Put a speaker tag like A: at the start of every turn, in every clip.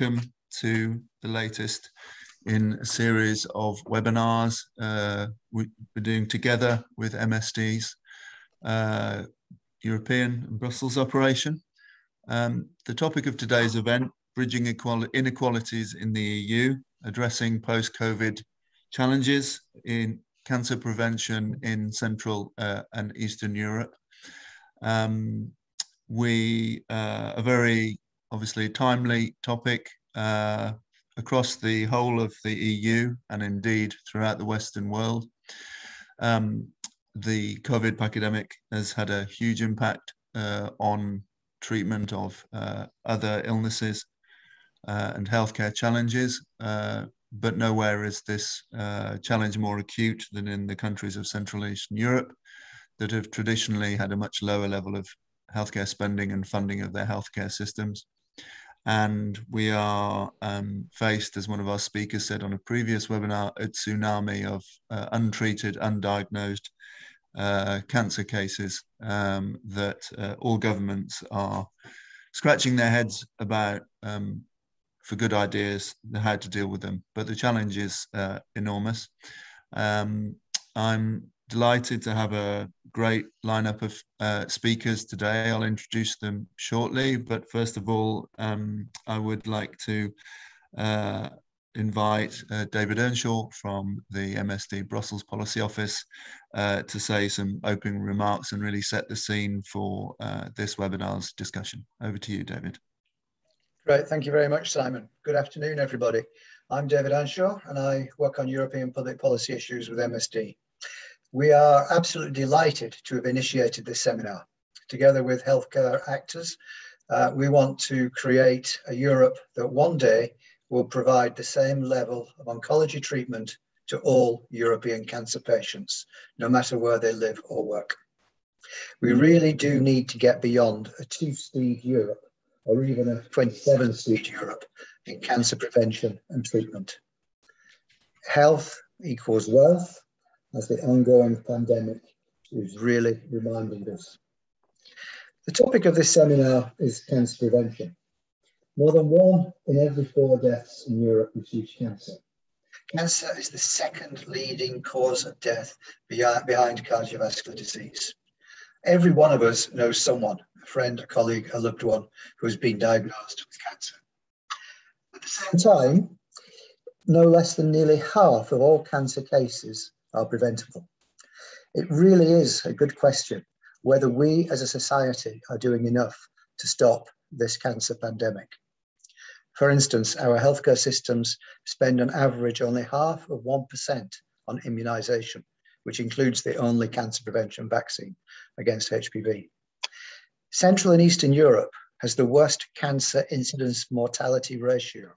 A: welcome to the latest in a series of webinars uh, we, are doing together with MSD's uh, European Brussels operation. Um, the topic of today's event, Bridging Inequalities in the EU, addressing post-COVID challenges in cancer prevention in Central uh, and Eastern Europe. Um, we uh, are very obviously a timely topic uh, across the whole of the EU and indeed throughout the Western world. Um, the COVID pandemic has had a huge impact uh, on treatment of uh, other illnesses uh, and healthcare challenges, uh, but nowhere is this uh, challenge more acute than in the countries of Central Eastern Europe that have traditionally had a much lower level of healthcare spending and funding of their healthcare systems. And we are um, faced, as one of our speakers said on a previous webinar, a tsunami of uh, untreated, undiagnosed uh, cancer cases um, that uh, all governments are scratching their heads about um, for good ideas how to deal with them. But the challenge is uh, enormous. Um, I'm delighted to have a great lineup of uh, speakers today. I'll introduce them shortly, but first of all, um, I would like to uh, invite uh, David Earnshaw from the MSD Brussels Policy Office uh, to say some opening remarks and really set the scene for uh, this webinar's discussion. Over to you, David.
B: Great, thank you very much, Simon. Good afternoon, everybody. I'm David Earnshaw, and I work on European public policy issues with MSD. We are absolutely delighted to have initiated this seminar. Together with healthcare actors, uh, we want to create a Europe that one day will provide the same level of oncology treatment to all European cancer patients, no matter where they live or work. We really do need to get beyond a two-speed Europe or even a 27-speed Europe in cancer prevention and treatment. Health equals wealth, as the ongoing pandemic is really reminding us. The topic of this seminar is cancer prevention. More than one in every four deaths in Europe is due to cancer. Cancer is the second leading cause of death behind cardiovascular disease. Every one of us knows someone, a friend, a colleague, a loved one who has been diagnosed with cancer. At the same time, no less than nearly half of all cancer cases are preventable? It really is a good question whether we as a society are doing enough to stop this cancer pandemic. For instance, our healthcare systems spend on average only half of 1% on immunization, which includes the only cancer prevention vaccine against HPV. Central and Eastern Europe has the worst cancer incidence mortality ratio.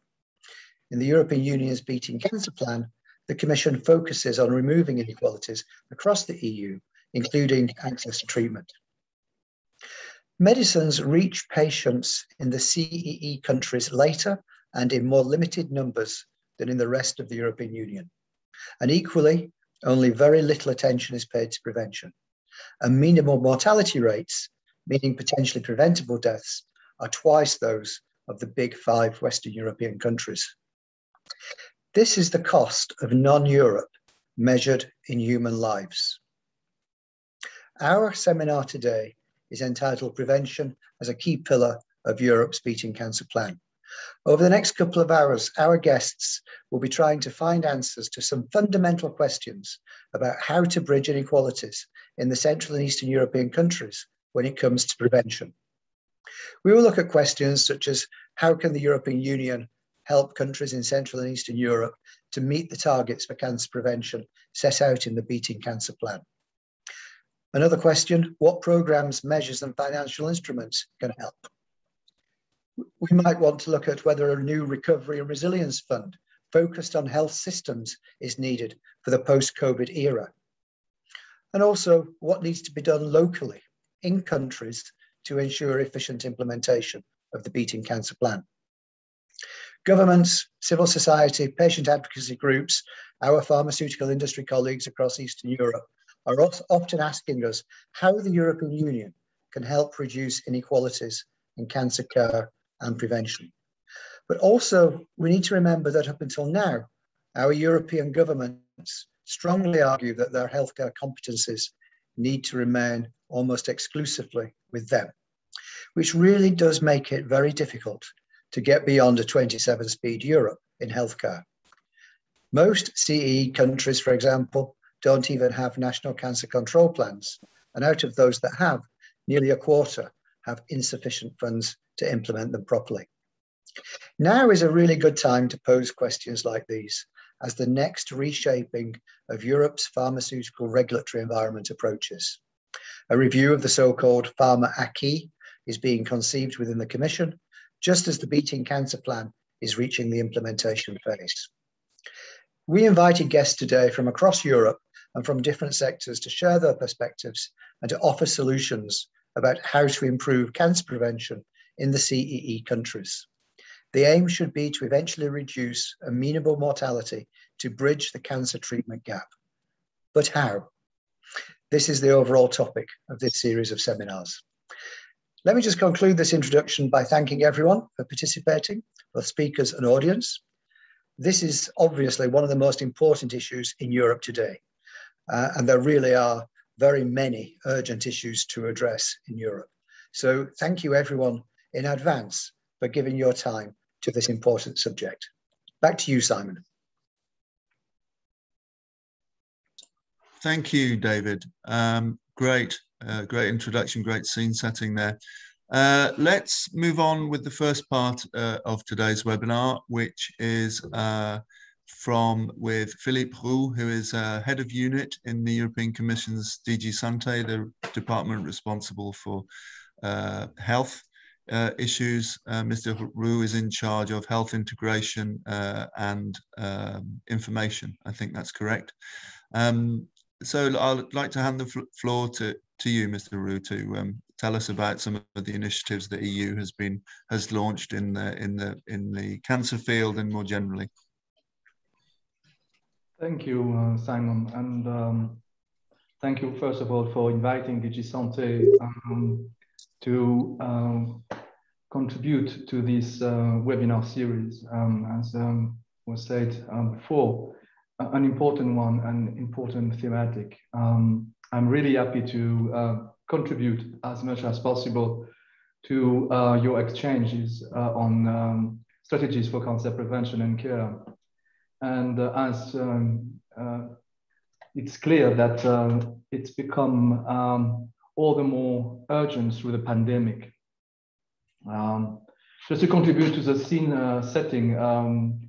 B: In the European Union's Beating Cancer Plan, the Commission focuses on removing inequalities across the EU, including access to treatment. Medicines reach patients in the CEE countries later and in more limited numbers than in the rest of the European Union. And equally, only very little attention is paid to prevention. And amenable mortality rates, meaning potentially preventable deaths, are twice those of the big five Western European countries. This is the cost of non-Europe measured in human lives. Our seminar today is entitled Prevention as a Key Pillar of Europe's Beating Cancer Plan. Over the next couple of hours, our guests will be trying to find answers to some fundamental questions about how to bridge inequalities in the Central and Eastern European countries when it comes to prevention. We will look at questions such as how can the European Union help countries in Central and Eastern Europe to meet the targets for cancer prevention set out in the Beating Cancer Plan. Another question, what programs, measures and financial instruments can help? We might want to look at whether a new recovery and resilience fund focused on health systems is needed for the post-COVID era. And also what needs to be done locally in countries to ensure efficient implementation of the Beating Cancer Plan. Governments, civil society, patient advocacy groups, our pharmaceutical industry colleagues across Eastern Europe are often asking us how the European Union can help reduce inequalities in cancer care and prevention. But also, we need to remember that up until now, our European governments strongly argue that their healthcare competencies need to remain almost exclusively with them, which really does make it very difficult to get beyond a 27 speed Europe in healthcare. Most CE countries, for example, don't even have national cancer control plans. And out of those that have, nearly a quarter have insufficient funds to implement them properly. Now is a really good time to pose questions like these as the next reshaping of Europe's pharmaceutical regulatory environment approaches. A review of the so-called pharma acquis is being conceived within the Commission, just as the Beating Cancer Plan is reaching the implementation phase. We invited guests today from across Europe and from different sectors to share their perspectives and to offer solutions about how to improve cancer prevention in the CEE countries. The aim should be to eventually reduce amenable mortality to bridge the cancer treatment gap. But how? This is the overall topic of this series of seminars. Let me just conclude this introduction by thanking everyone for participating, both speakers and audience. This is obviously one of the most important issues in Europe today. Uh, and there really are very many urgent issues to address in Europe. So thank you everyone in advance for giving your time to this important subject. Back to you, Simon.
A: Thank you, David. Um, great, uh, great introduction, great scene setting there. Uh, let's move on with the first part uh, of today's webinar, which is uh, from with Philippe Roux, who is uh, head of unit in the European Commission's DG Sante, the department responsible for uh, health issues. Mr. Roux is in charge of health integration and um, information. I think that's correct. Um, so I'd like to hand the floor to, to you, Mr. Roux, to um, tell us about some of the initiatives the EU has been has launched in the in the in the cancer field and more generally.
C: Thank you, uh, Simon, and um, thank you first of all for inviting DG Sante um, to um, contribute to this uh, webinar series. Um, as um, was said um, before, an important one, an important thematic. Um, I'm really happy to uh, contribute as much as possible to uh, your exchanges uh, on um, strategies for cancer prevention and care. And uh, as uh, it's clear that it's become all the more urgent through the pandemic. Um, just to contribute to the scene setting, um,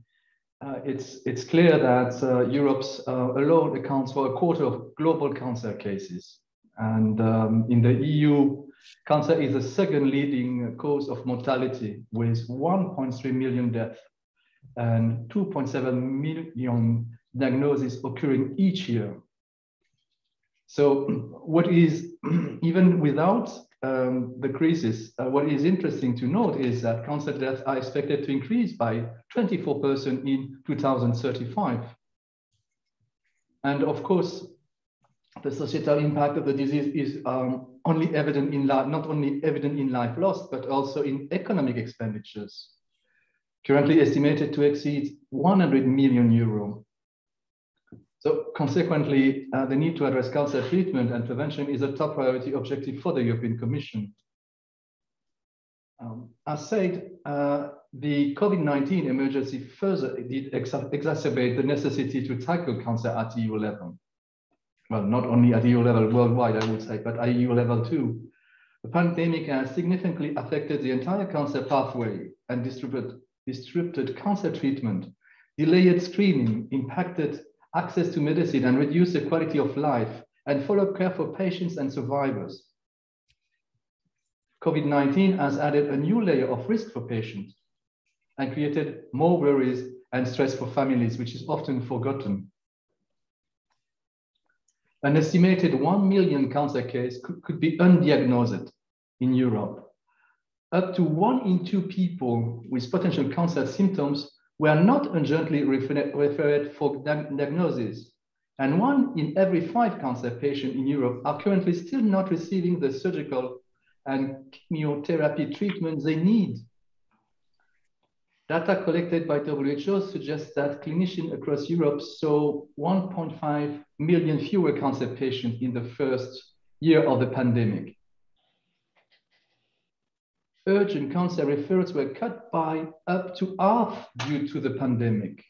C: uh, it's, it's clear that uh, Europe's uh, alone accounts for a quarter of global cancer cases. And um, in the EU, cancer is the second leading cause of mortality with 1.3 million deaths and 2.7 million diagnoses occurring each year. So what is, even without um, the crisis, uh, what is interesting to note is that cancer deaths are expected to increase by 24% in 2035. And of course, the societal impact of the disease is um, only evident in not only evident in life lost, but also in economic expenditures, currently estimated to exceed 100 million euro. So consequently, uh, the need to address cancer treatment and prevention is a top priority objective for the European Commission. Um, as said, uh, the COVID-19 emergency further did ex exacerbate the necessity to tackle cancer at EU level. Well, not only at EU level, worldwide, I would say, but at EU level too. The pandemic has significantly affected the entire cancer pathway and disrupted, disrupted cancer treatment, delayed screening, impacted access to medicine and reduce the quality of life and follow-up care for patients and survivors. COVID-19 has added a new layer of risk for patients and created more worries and stress for families, which is often forgotten. An estimated 1 million cancer cases could, could be undiagnosed in Europe. Up to one in two people with potential cancer symptoms were not urgently referred for diagnosis. And one in every five cancer patients in Europe are currently still not receiving the surgical and chemotherapy treatment they need. Data collected by WHO suggests that clinicians across Europe saw 1.5 million fewer cancer patients in the first year of the pandemic. Urgent cancer referrals were cut by up to half due to the pandemic.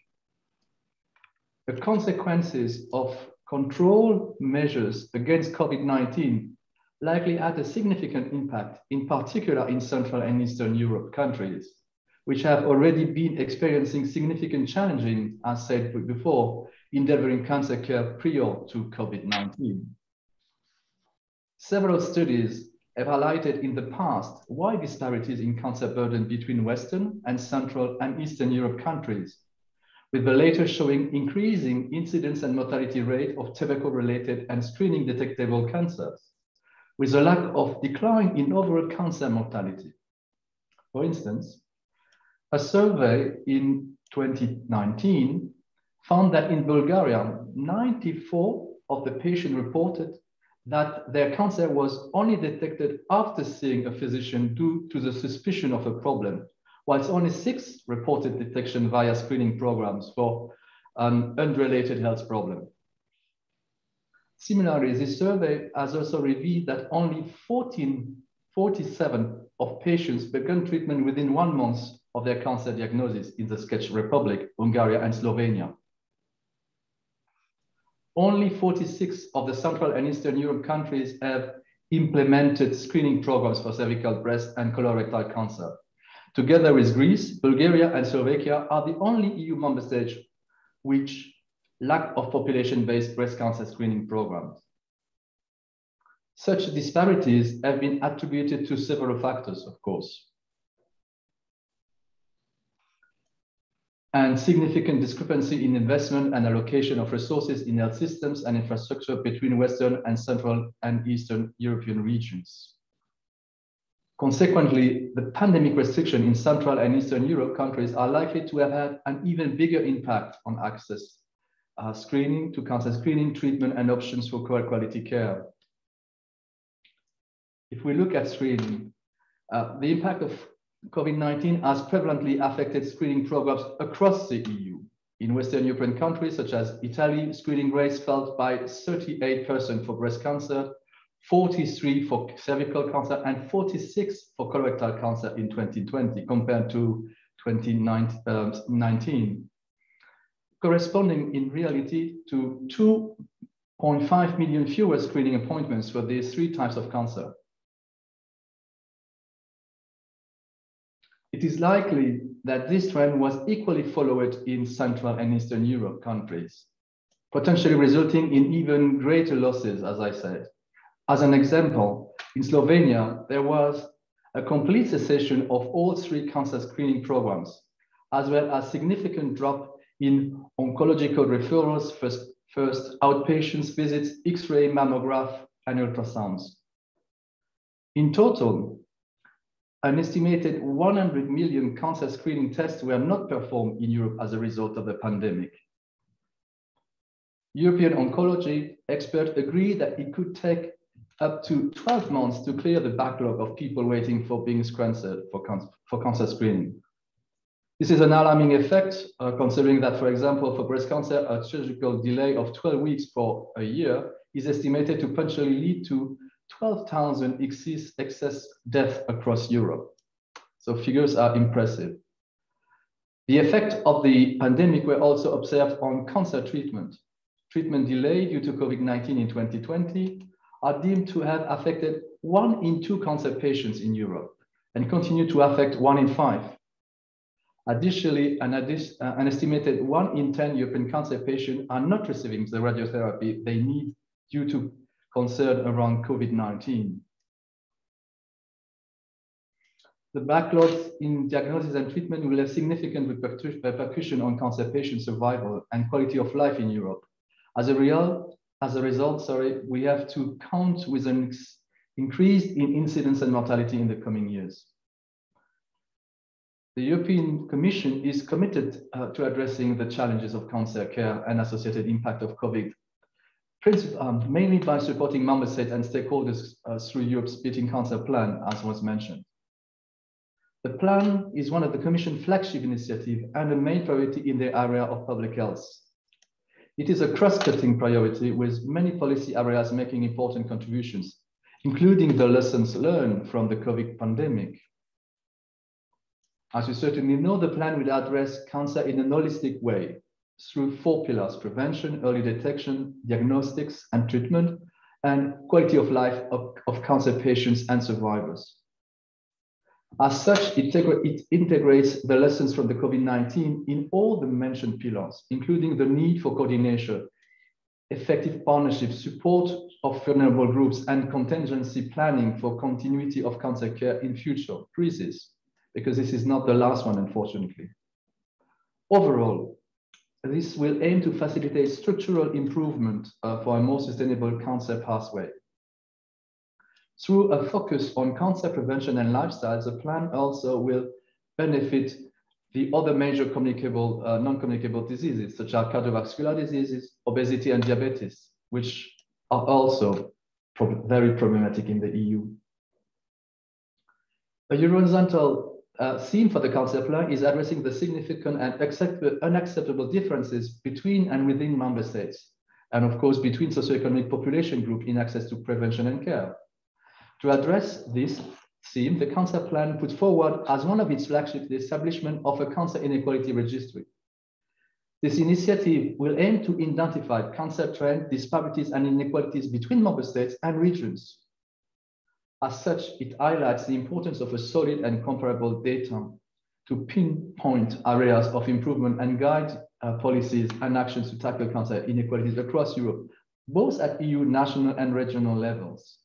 C: The consequences of control measures against COVID-19 likely had a significant impact, in particular in Central and Eastern Europe countries which have already been experiencing significant challenges, as said before, in delivering cancer care prior to COVID-19. Several studies have highlighted in the past wide disparities in cancer burden between Western and Central and Eastern Europe countries, with the later showing increasing incidence and mortality rate of tobacco-related and screening detectable cancers, with a lack of decline in overall cancer mortality. For instance, a survey in 2019 found that in Bulgaria, 94 of the patients reported that their cancer was only detected after seeing a physician due to the suspicion of a problem, whilst only six reported detection via screening programs for an unrelated health problem. Similarly, this survey has also revealed that only 14, 47 of patients began treatment within one month of their cancer diagnosis in the Czech Republic, Hungary, and Slovenia. Only 46 of the Central and Eastern Europe countries have implemented screening programs for cervical, breast, and colorectal cancer. Together with Greece, Bulgaria, and Slovakia are the only EU member states which lack of population-based breast cancer screening programs. Such disparities have been attributed to several factors, of course. And significant discrepancy in investment and allocation of resources in health systems and infrastructure between Western and Central and Eastern European regions. Consequently, the pandemic restriction in Central and Eastern Europe countries are likely to have had an even bigger impact on access, uh, screening to cancer screening, treatment, and options for quality care. If we look at screening, uh, the impact of COVID-19 has prevalently affected screening programs across the EU. In Western European countries such as Italy, screening rates fell by 38% for breast cancer, 43 for cervical cancer, and 46 for colorectal cancer in 2020 compared to 2019, um, corresponding in reality to 2.5 million fewer screening appointments for these three types of cancer. It is likely that this trend was equally followed in Central and Eastern Europe countries, potentially resulting in even greater losses, as I said. As an example, in Slovenia, there was a complete cessation of all three cancer screening programs, as well as significant drop in oncological referrals, first, first outpatients visits, X-ray, mammograph, and ultrasounds. In total, an estimated 100 million cancer screening tests were not performed in Europe as a result of the pandemic. European oncology experts agree that it could take up to 12 months to clear the backlog of people waiting for being screened for, cancer, for cancer screening. This is an alarming effect, uh, considering that, for example, for breast cancer, a surgical delay of 12 weeks for a year is estimated to potentially lead to 12,000 excess, excess deaths across Europe. So figures are impressive. The effect of the pandemic were also observed on cancer treatment. Treatment delay due to COVID-19 in 2020 are deemed to have affected one in two cancer patients in Europe and continue to affect one in five. Additionally, an, uh, an estimated one in 10 European cancer patients are not receiving the radiotherapy they need due to concern around COVID-19. The backlogs in diagnosis and treatment will have significant repercussion on cancer patient survival and quality of life in Europe. As a result, as a result, sorry, we have to count with an increase in incidence and mortality in the coming years. The European Commission is committed uh, to addressing the challenges of cancer care and associated impact of COVID um, mainly by supporting member states and stakeholders uh, through Europe's Beating Cancer Plan, as was mentioned. The plan is one of the Commission flagship initiative and a main priority in the area of public health. It is a cross-cutting priority with many policy areas making important contributions, including the lessons learned from the COVID pandemic. As you certainly know, the plan will address cancer in a holistic way through four pillars, prevention, early detection, diagnostics and treatment, and quality of life of, of cancer patients and survivors. As such, it, it integrates the lessons from the COVID-19 in all the mentioned pillars, including the need for coordination, effective partnership, support of vulnerable groups, and contingency planning for continuity of cancer care in future crises, because this is not the last one, unfortunately. Overall, this will aim to facilitate structural improvement uh, for a more sustainable cancer pathway. Through a focus on cancer prevention and lifestyle, the plan also will benefit the other major communicable, uh, non-communicable diseases, such as cardiovascular diseases, obesity, and diabetes, which are also pro very problematic in the EU. A horizontal uh, theme for the cancer plan is addressing the significant and unacceptable differences between and within member states, and of course, between socioeconomic population group in access to prevention and care. To address this theme, the cancer plan put forward as one of its flagships the establishment of a cancer inequality registry. This initiative will aim to identify cancer trend disparities and inequalities between member states and regions. As such, it highlights the importance of a solid and comparable data to pinpoint areas of improvement and guide uh, policies and actions to tackle cancer inequalities across Europe, both at EU national and regional levels.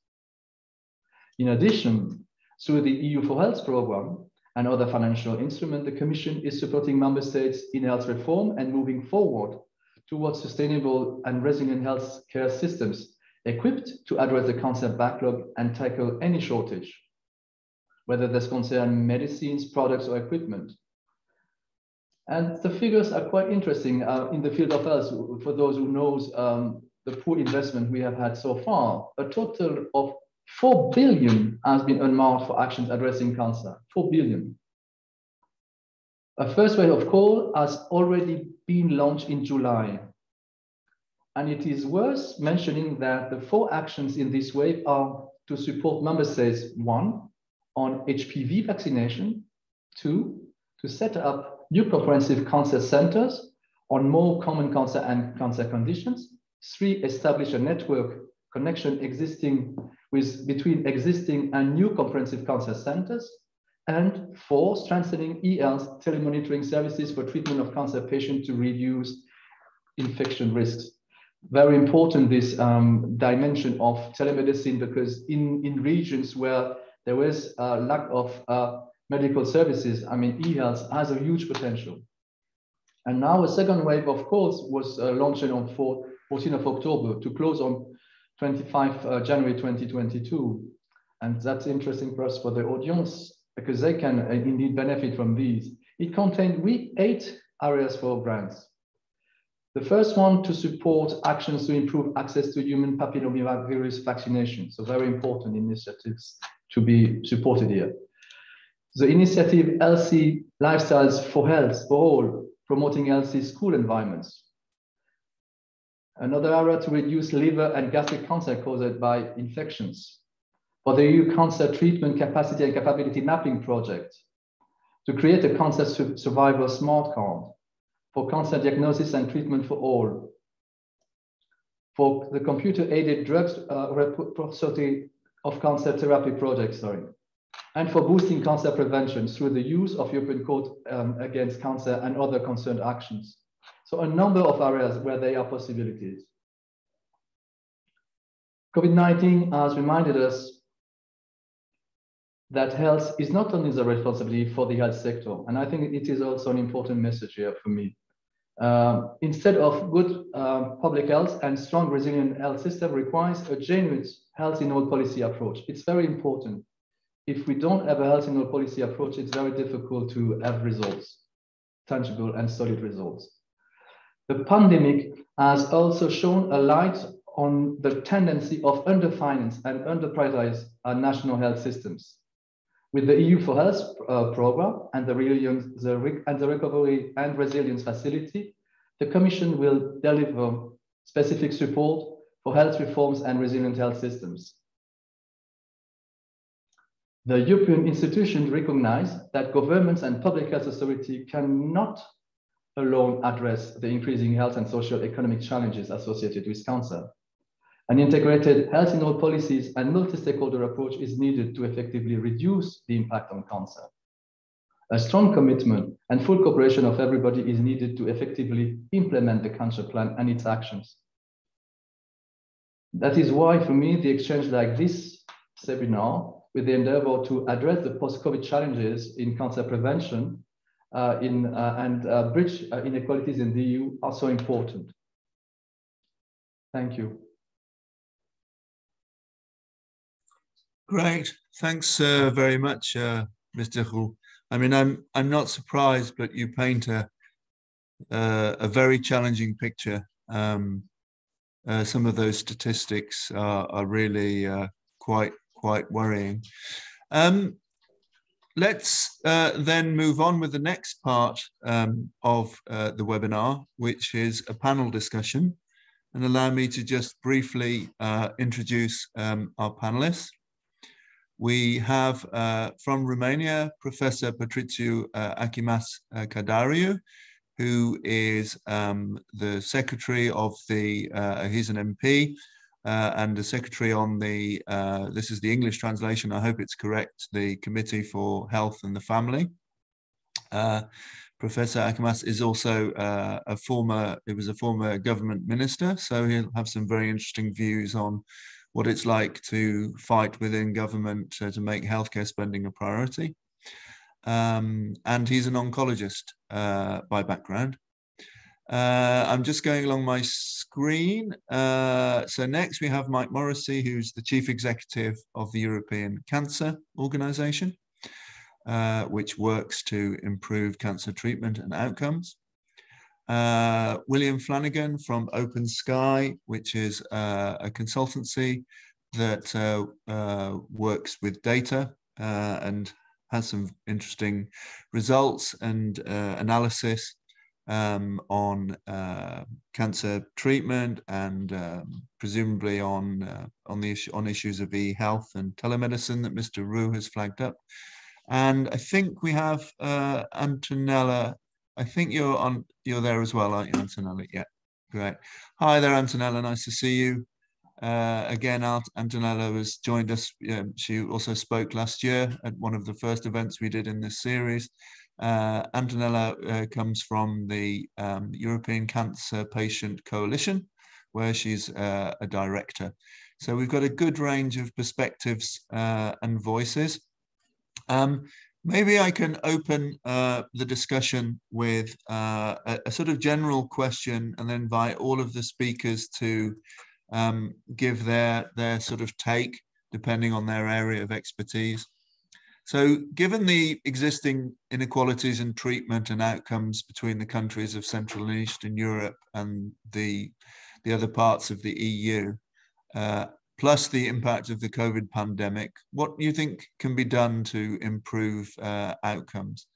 C: In addition, through the EU for Health program and other financial instruments, the Commission is supporting member states in health reform and moving forward towards sustainable and resilient health care systems equipped to address the cancer backlog and tackle any shortage, whether this concern medicines, products, or equipment. And the figures are quite interesting uh, in the field of health. For those who knows um, the poor investment we have had so far, a total of 4 billion has been earmarked for actions addressing cancer. 4 billion. A first wave of call has already been launched in July. And it is worth mentioning that the four actions in this wave are to support member states, one, on HPV vaccination, two, to set up new comprehensive cancer centers on more common cancer and cancer conditions, three, establish a network connection existing with between existing and new comprehensive cancer centers, and four, strengthening e-health telemonitoring services for treatment of cancer patients to reduce infection risks. Very important, this um, dimension of telemedicine, because in, in regions where there is a lack of uh, medical services, I mean, e-health has a huge potential. And now a second wave, of course, was uh, launched on 4, 14th of October to close on 25 uh, January 2022. And that's interesting for us for the audience because they can uh, indeed benefit from these. It contained we eight areas for brands. The first one to support actions to improve access to human papillomavirus vaccination. So very important initiatives to be supported here. The initiative Healthy Lifestyles for Health for All, promoting healthy school environments. Another area to reduce liver and gastric cancer caused by infections. For the EU Cancer Treatment Capacity and Capability Mapping Project, to create a cancer su survivor smart card for cancer diagnosis and treatment for all. For the computer-aided drugs uh, of cancer therapy project, sorry. And for boosting cancer prevention through the use of European Code um, Against Cancer and other concerned actions. So a number of areas where there are possibilities. COVID-19 has reminded us that health is not only the responsibility for the health sector, and I think it is also an important message here for me. Uh, instead of good uh, public health and strong resilient health system requires a genuine health in all policy approach. It's very important. If we don't have a health in all policy approach, it's very difficult to have results, tangible and solid results. The pandemic has also shown a light on the tendency of underfinance and underprioritize our national health systems. With the EU for Health uh, program and the, the, and the Recovery and Resilience Facility, the Commission will deliver specific support for health reforms and resilient health systems. The European institutions recognize that governments and public health authority cannot alone address the increasing health and social economic challenges associated with cancer. An integrated health in all policies and multi-stakeholder approach is needed to effectively reduce the impact on cancer. A strong commitment and full cooperation of everybody is needed to effectively implement the cancer plan and its actions. That is why, for me, the exchange like this seminar with the endeavor to address the post-COVID challenges in cancer prevention uh, in, uh, and uh, bridge uh, inequalities in the EU are so important. Thank you.
A: Great, thanks uh, very much, uh, Mr. Roux. I mean, I'm I'm not surprised, but you paint a a very challenging picture. Um, some of those statistics are, are really quite quite worrying. Um, let's uh, then move on with the next part um, of uh, the webinar, which is a panel discussion. And allow me to just briefly uh, introduce um, our panelists. We have uh, from Romania, Professor Patriciu uh, Achimas uh, Cadariu, who is um, the secretary of the, he's an MP uh, and the secretary on the, uh, this is the English translation, I hope it's correct, the Committee for Health and the Family. Uh, Professor Achimas is also uh, a former, it was a former government minister, so he'll have some very interesting views on what it's like to fight within government to make healthcare spending a priority. Um, and he's an oncologist uh, by background. Uh, I'm just going along my screen. Uh, so next we have Mike Morrissey, who's the Chief Executive of the European Cancer Organization, uh, which works to improve cancer treatment and outcomes. Uh, William Flanagan from Open Sky, which is uh, a consultancy that uh, works with data and has some interesting results and analysis um, on uh, cancer treatment and um, presumably on uh, on the issue, on issues of e-health and telemedicine that Mr. Roux has flagged up. And I think we have uh, Antonella. I think you're on. You're there as well, aren't you, Antonella? Yeah, great. Hi there, Antonella. Nice to see you. Uh, again, Antonella has joined us. Um, she also spoke last year at one of the first events we did in this series. Uh, Antonella uh, comes from the um, European Cancer Patient Coalition, where she's uh, a director. So we've got a good range of perspectives uh, and voices. Um, maybe I can open uh, the discussion with uh, a, a, sort of general question and then invite all of the speakers to um, give their, their sort of take, depending on their area of expertise. So, given the existing inequalities in treatment and outcomes between the countries of Central and Eastern Europe and the, the other parts of the EU, uh, plus the impact of the COVID pandemic, what do you think can be done to improve uh, outcomes?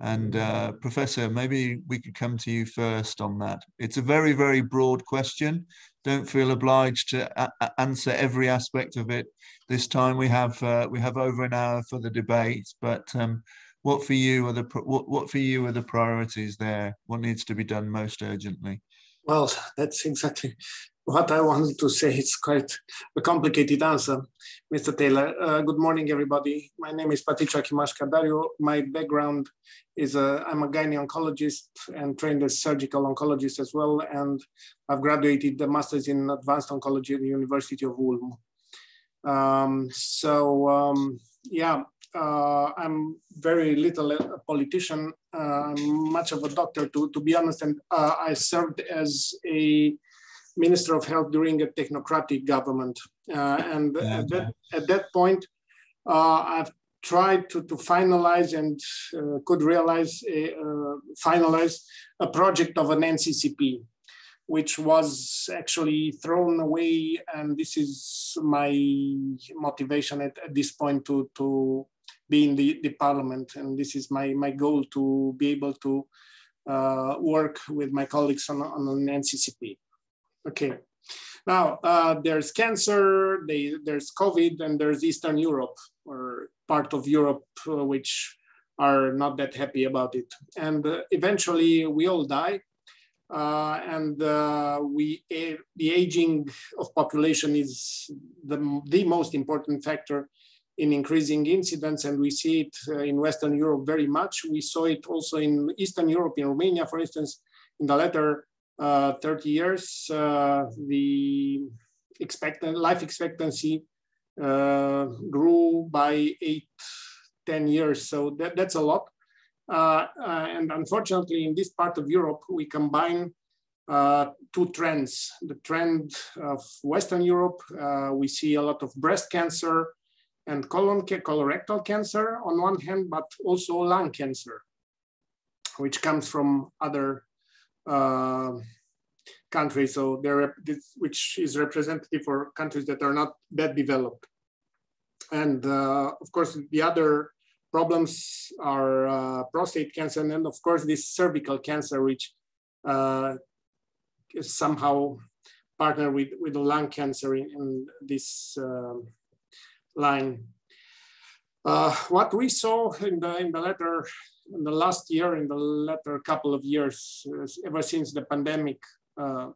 A: And uh, Professor, maybe we could come to you first on that. It's a very, very broad question. Don't feel obliged to answer every aspect of it. This time we have uh, we have over an hour for the debate. But um, what for you are the what, what for you are the priorities there? What needs to be done most urgently?
D: Well, that's exactly what I wanted to say. It's quite a complicated answer, Mr. Taylor. Uh, good morning, everybody. My name is Patriciu Achimas Cadariu. My background is a, I'm a gynae oncologist and trained as surgical oncologist as well. And I've graduated the master's in advanced oncology at the University of Ulm. Um, so um, yeah, uh, I'm very little a politician. Uh, much of a doctor, to, to be honest. And uh, I served as a Minister of Health during a technocratic government. Uh, and at, that, at, that, point, uh, I've tried to, to finalize and uh, could realize, a, uh, finalize a project of an NCCP, which was actually thrown away. And this is my motivation at, at this point to, to be in the, the parliament. And this is my, my goal to be able to uh, work with my colleagues on, on an NCCP. Okay. Now, uh, there's cancer, they, there's COVID, and there's Eastern Europe, or part of Europe, uh, which are not that happy about it. And uh, eventually we all die. Uh, and uh, we, the aging of population is the, the most important factor in increasing incidence, and we see it uh, in Western Europe very much. We saw it also in Eastern Europe, in Romania, for instance, in the latter uh, 30 years, uh, the expectant, life expectancy uh, grew by eight, 10 years. So that, that's a lot. Uh, uh, and unfortunately, in this part of Europe, we combine two trends. The trend of Western Europe, we see a lot of breast cancer, and colon colorectal cancer on one hand, but also lung cancer, which comes from other uh, countries. So there, which is representative for countries that are not that developed. And uh, of course, the other problems are uh, prostate cancer, and then of course this cervical cancer, which uh, is somehow partner with with the lung cancer in, in this um, line. Uh, what we saw in the in the latter in the last year, in the latter couple of years, uh, ever since the pandemic uh,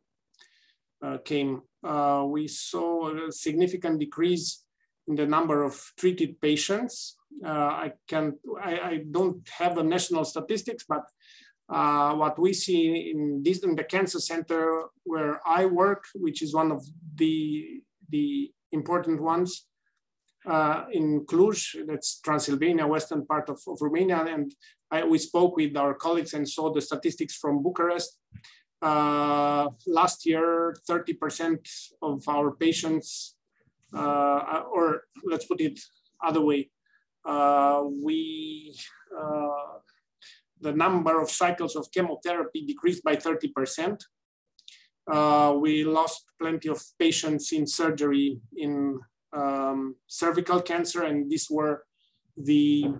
D: uh came, uh, we saw a significant decrease in the number of treated patients. Uh, I can I, I, don't have the national statistics, but what we see in this in the cancer center where I work, which is one of the the important ones, uh, in Cluj, that's Transylvania, western part of, of Romania. And I, we spoke with our colleagues and saw the statistics from Bucharest. Uh, last year, 30% of our patients, uh, or let's put it other way, uh, we, uh, the number of cycles of chemotherapy decreased by 30%. Uh, we lost plenty of patients in surgery in um, cervical cancer, and these were the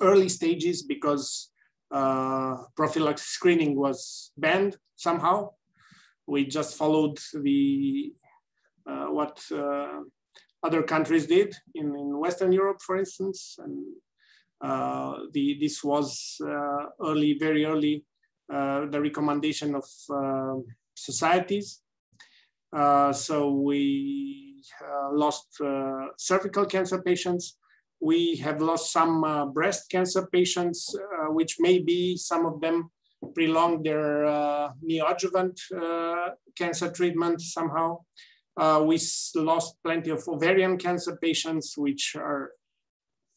D: early stages because uh, prophylaxis screening was banned somehow. We just followed the uh, what uh, other countries did in, in Western Europe, for instance, and uh, the this was uh, early, very early, uh, the recommendation of societies. so we lost cervical cancer patients. We have lost some uh, breast cancer patients, which may be some of them prolong their neoadjuvant cancer treatment somehow. Uh, we lost plenty of ovarian cancer patients, which are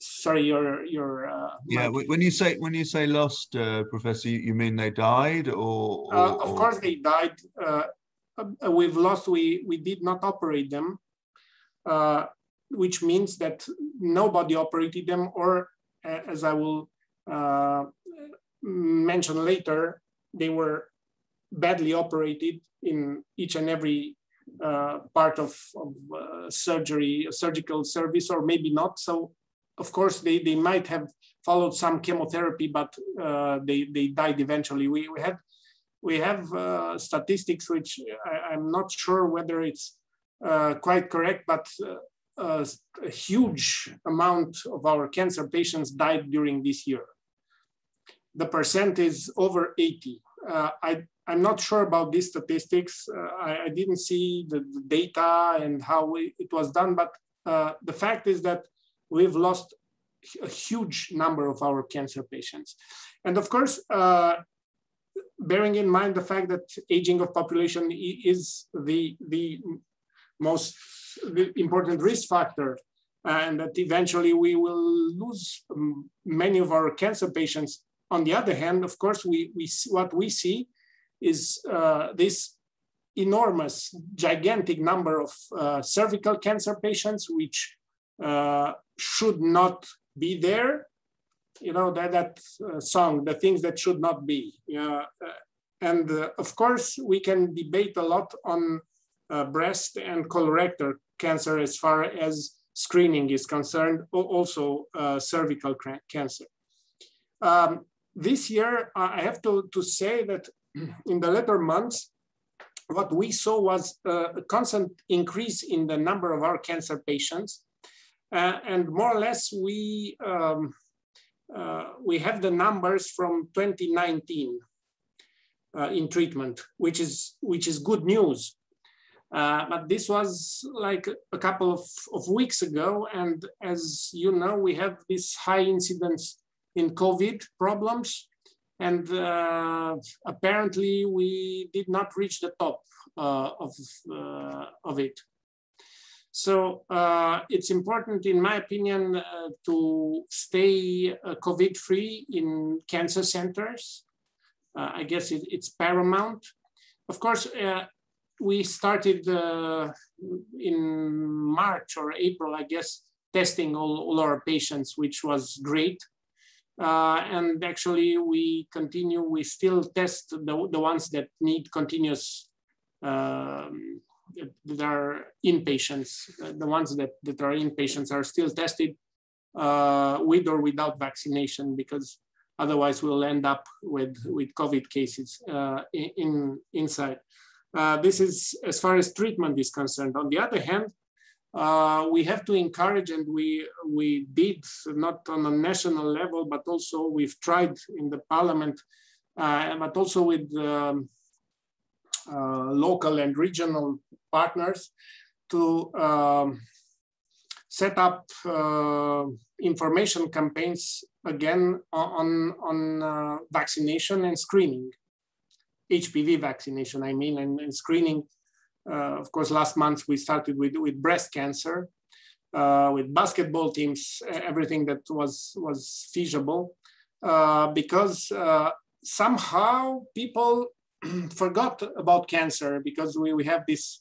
D: sorry, your your. Uh,
A: yeah, my... when you say when you say lost, uh, Professor, you, mean they died, or? or
D: of or... course, they died. we've lost. We we did not operate them, uh, which means that nobody operated them, or uh, as I will uh, mention later, they were badly operated in each and every uh, part of, of uh, surgery, surgical service, or maybe not. So, of course, they, they might have followed some chemotherapy, but uh, they, they died eventually. We, we had we have statistics which I, am not sure whether it's uh, quite correct, but uh, a huge amount of our cancer patients died during this year. The percent is over 80. Uh, I, I'm not sure about these statistics. Uh, I, I, didn't see the, the, data and how it was done, but uh, the fact is that we've lost a huge number of our cancer patients. And of course, uh, bearing in mind the fact that aging of population is the, the most important risk factor and that eventually we will lose um, many of our cancer patients. On the other hand, of course, we, we what we see is uh, this enormous, gigantic number of uh, cervical cancer patients, which uh, should not be there. You know, that, that uh, song, the things that should not be. Uh, and uh, of course, we can debate a lot on uh, breast and colorectal cancer as far as screening is concerned, also cervical cancer. Um, this year, I have to, to say that in the later months, what we saw was a constant increase in the number of our cancer patients. Uh, and more or less, we, um, uh, we have the numbers from 2019 uh, in treatment, which is, which is good news. Uh, but this was like a couple of, of weeks ago. And as you know, we have this high incidence in COVID problems. And uh, apparently we did not reach the top uh, of, uh, of it. So uh, it's important, in my opinion, to stay COVID-free in cancer centers. I guess it, it's paramount. Of course, we started in March or April, I guess, testing all, all our patients, which was great. Uh, and actually we continue, we still test the, the ones that need continuous, um, that are inpatients. The ones that, that are inpatients are still tested uh, with or without vaccination because otherwise we'll end up with, with COVID cases uh, in, inside. Uh, this is as far as treatment is concerned. On the other hand, uh, we have to encourage and we we did not on a national level but also we've tried in the parliament uh, but also with um, uh, local and regional partners to um, set up uh, information campaigns again on on vaccination and screening hpv vaccination i mean and, and screening uh, of course, last month we started with, with breast cancer, uh, with basketball teams, everything that was, was feasible, uh, because somehow people forgot about cancer because we, we have this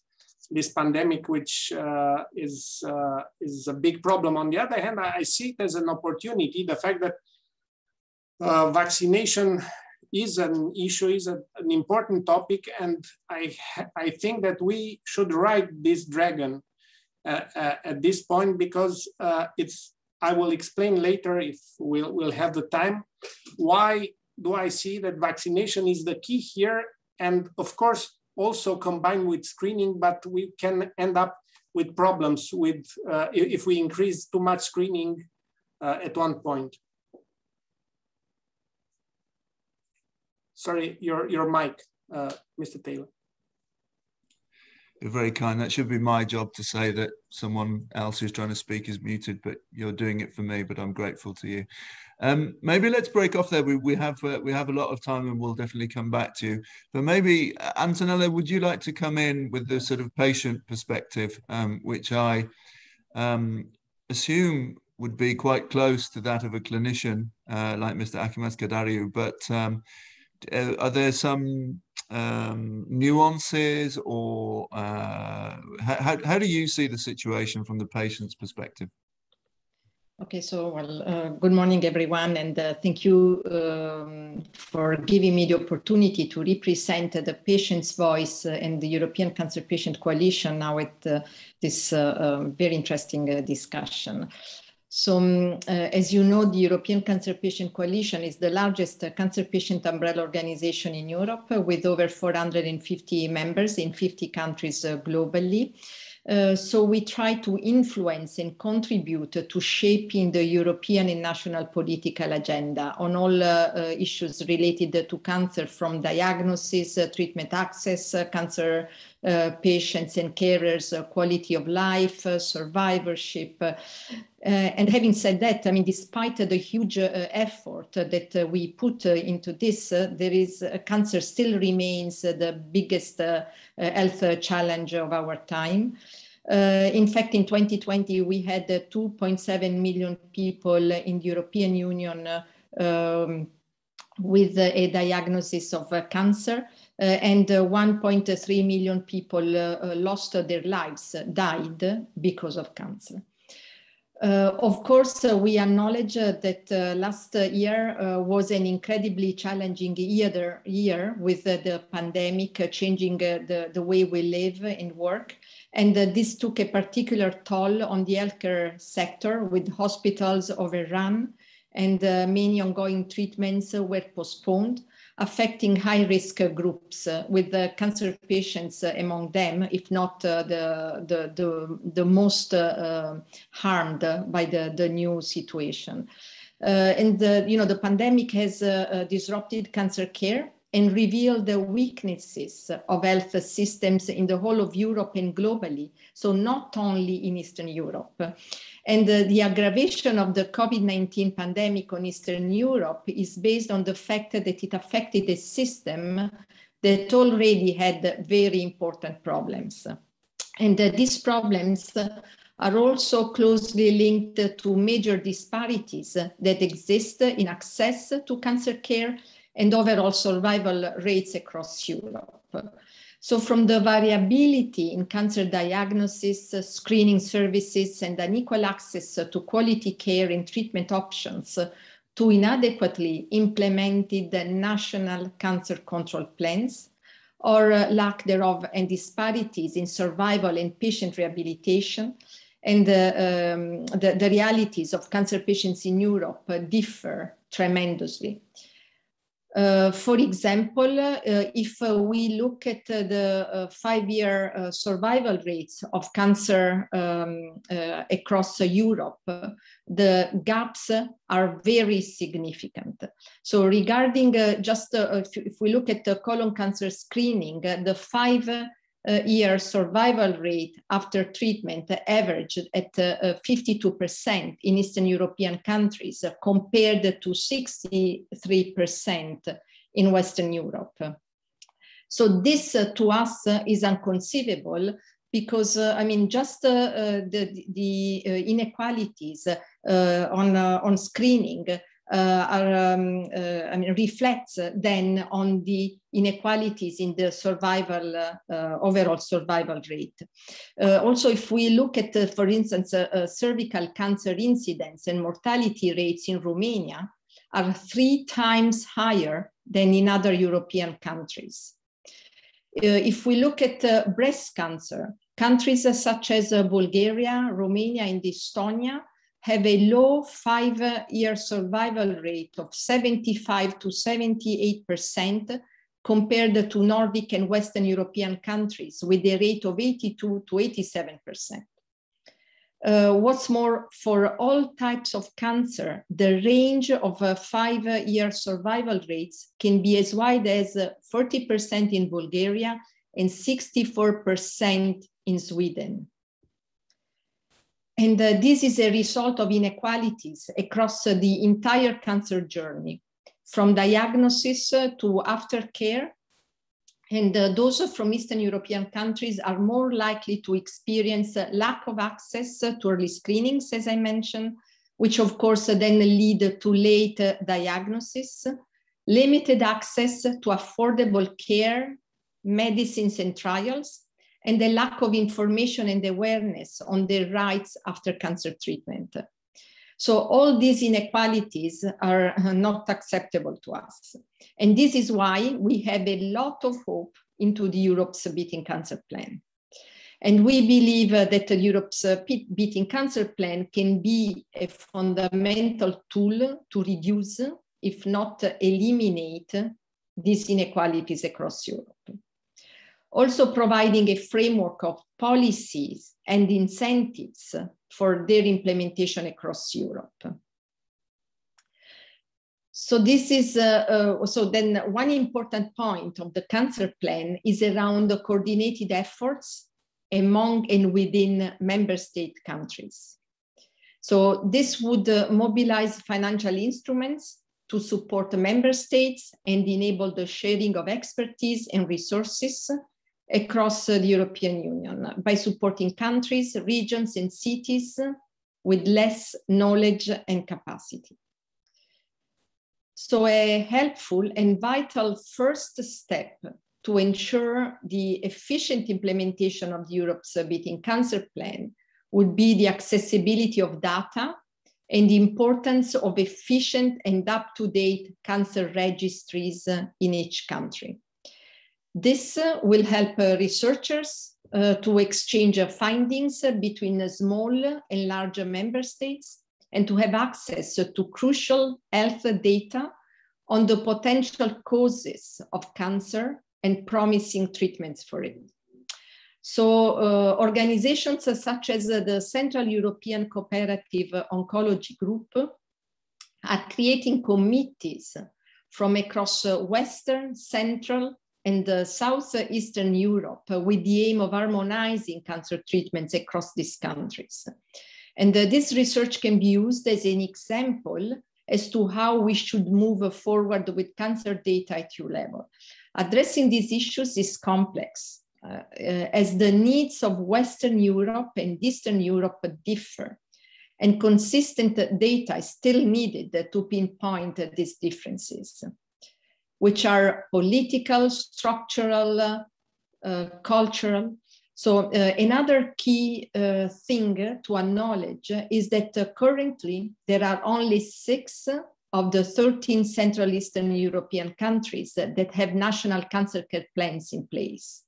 D: this pandemic, which uh, is uh, is a big problem. On the other hand, I see it as an opportunity. The fact that uh, vaccination is an issue, is a, an important topic, and I, I think that we should ride this dragon uh, uh, at this point because uh, it's, I will explain later if we'll, we'll have the time, why do I see that vaccination is the key here, and of course, also combined with screening, but we can end up with problems with uh, if we increase too much screening uh, at one point. Sorry, your, your mic, uh, Mr. Taylor.
A: You're very kind. That should be my job to say that someone else who's trying to speak is muted, but you're doing it for me. But I'm grateful to you. Um, maybe let's break off there. We, we have uh, we have a lot of time, and we'll definitely come back to you. But maybe uh, Antonella, would you like to come in with the sort of patient perspective, um, which I um, assume would be quite close to that of a clinician uh, like Mr. Achimas-Cadariu, but um, uh, are there some um, nuances or uh, how, how do you see the situation from the patient's perspective?
E: Okay, so well, uh, good morning, everyone, and uh, thank you um, for giving me the opportunity to represent the patient's voice and the European Cancer Patient Coalition now at uh, this uh, um, very interesting discussion. So, um, uh, as you know, the European Cancer Patient Coalition is the largest uh, cancer patient umbrella organization in Europe uh, with over 450 members in 50 countries uh, globally. Uh, so we try to influence and contribute to shaping the European and national political agenda on all uh, issues related to cancer from diagnosis, treatment access, cancer uh, patients and carers, uh, quality of life, uh, survivorship. And having said that, I mean, despite the huge effort that we put into this, there is cancer still remains the biggest health challenge of our time. Uh, in fact, in 2020, we had uh, 2.7 million people in the European Union uh, um, with a diagnosis of cancer. Uh, and uh, 1.3 million people uh, lost their lives, died because of cancer. Uh, of course, uh, we acknowledge uh, that uh, last year uh, was an incredibly challenging year, year with uh, the pandemic changing the, the way we live and work. And this took a particular toll on the healthcare sector with hospitals overrun and many ongoing treatments were postponed affecting high risk groups uh, with the cancer patients uh, among them, if not uh, the, the, the, the, most harmed by the, the new situation. and the, you know, the pandemic has disrupted cancer care and revealed the weaknesses of health systems in the whole of Europe and globally. So not only in Eastern Europe. And the aggravation of the COVID-19 pandemic on Eastern Europe is based on the fact that it affected a system that already had very important problems. And uh, these problems are also closely linked to major disparities that exist in access to cancer care and overall survival rates across Europe. So from the variability in cancer diagnosis, uh, screening services, and unequal access uh, to quality care and treatment options uh, to inadequately implemented national cancer control plans, or lack thereof and disparities in survival and patient rehabilitation, and um, the, the, realities of cancer patients in Europe differ tremendously. Uh, for example, uh, if uh, we look at the five-year survival rates of cancer um, across Europe, the gaps are very significant. So regarding just if, if, we look at the colon cancer screening, the five year survival rate after treatment averaged at 52% in Eastern European countries compared to 63% in Western Europe. So this uh, to us uh, is unconceivable because uh, I mean just the, the inequalities on, on screening uh, Uh, are, um, uh, I mean, reflects then on the inequalities in the survival, uh, uh overall survival rate. Uh, also, if we look at, for instance, cervical cancer incidence and mortality rates in Romania are three times higher than in other European countries. if we look at breast cancer, countries such as Bulgaria, Romania, and Estonia have a low five-year survival rate of 75 to 78% compared to Nordic and Western European countries with a rate of 82 to 87%. Uh, what's more, for all types of cancer, the range of uh, five-year survival rates can be as wide as 40% uh, in Bulgaria and 64% in Sweden. And uh, this is a result of inequalities across uh, the entire cancer journey, from diagnosis uh, to aftercare. And uh, those from Eastern European countries are more likely to experience lack of access to early screenings, as I mentioned, which of course then lead to late diagnosis, limited access to affordable care, medicines and trials, and the lack of information and awareness on their rights after cancer treatment. So all these inequalities are not acceptable to us. And this is why we have a lot of hope into the Europe's Beating Cancer Plan. And we believe uh, that Europe's uh, Beating Cancer Plan can be a fundamental tool to reduce, if not eliminate, these inequalities across Europe also providing a framework of policies and incentives for their implementation across Europe. So this is, uh, uh, so then one important point of the cancer plan is around the coordinated efforts among and within member state countries. So this would uh, mobilize financial instruments to support the member states and enable the sharing of expertise and resources across the European Union by supporting countries, regions, and cities with less knowledge and capacity. So a helpful and vital first step to ensure the efficient implementation of Europe's Beating Cancer Plan would be the accessibility of data and the importance of efficient and up-to-date cancer registries in each country. This uh, will help uh, researchers uh, to exchange findings between small and larger member states and to have access to crucial health data on the potential causes of cancer and promising treatments for it. So uh, organizations such as the Central European Cooperative Oncology Group are creating committees from across Western, Central, and uh, Southeastern Europe with the aim of harmonizing cancer treatments across these countries. And uh, this research can be used as an example as to how we should move forward with cancer data at EU level. Addressing these issues is complex uh, uh, as the needs of Western Europe and Eastern Europe differ and consistent data is still needed to pinpoint these differences, which are political, structural, uh, cultural. So uh, another key uh, thing to acknowledge is that uh, currently there are only six of the 13 Central Eastern European countries that have national cancer care plans in place.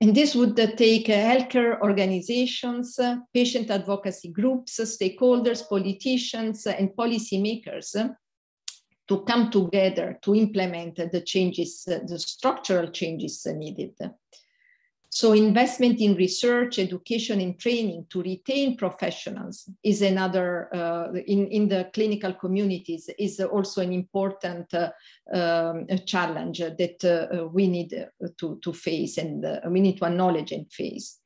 E: And this would uh, take uh, healthcare organizations, patient advocacy groups, stakeholders, politicians, and policymakers to come together to implement the changes, the structural changes needed. So investment in research, education, and training to retain professionals is another, uh, in, in the clinical communities, is also an important uh, um, challenge that uh, we need to, to face and uh, we need to acknowledge and face.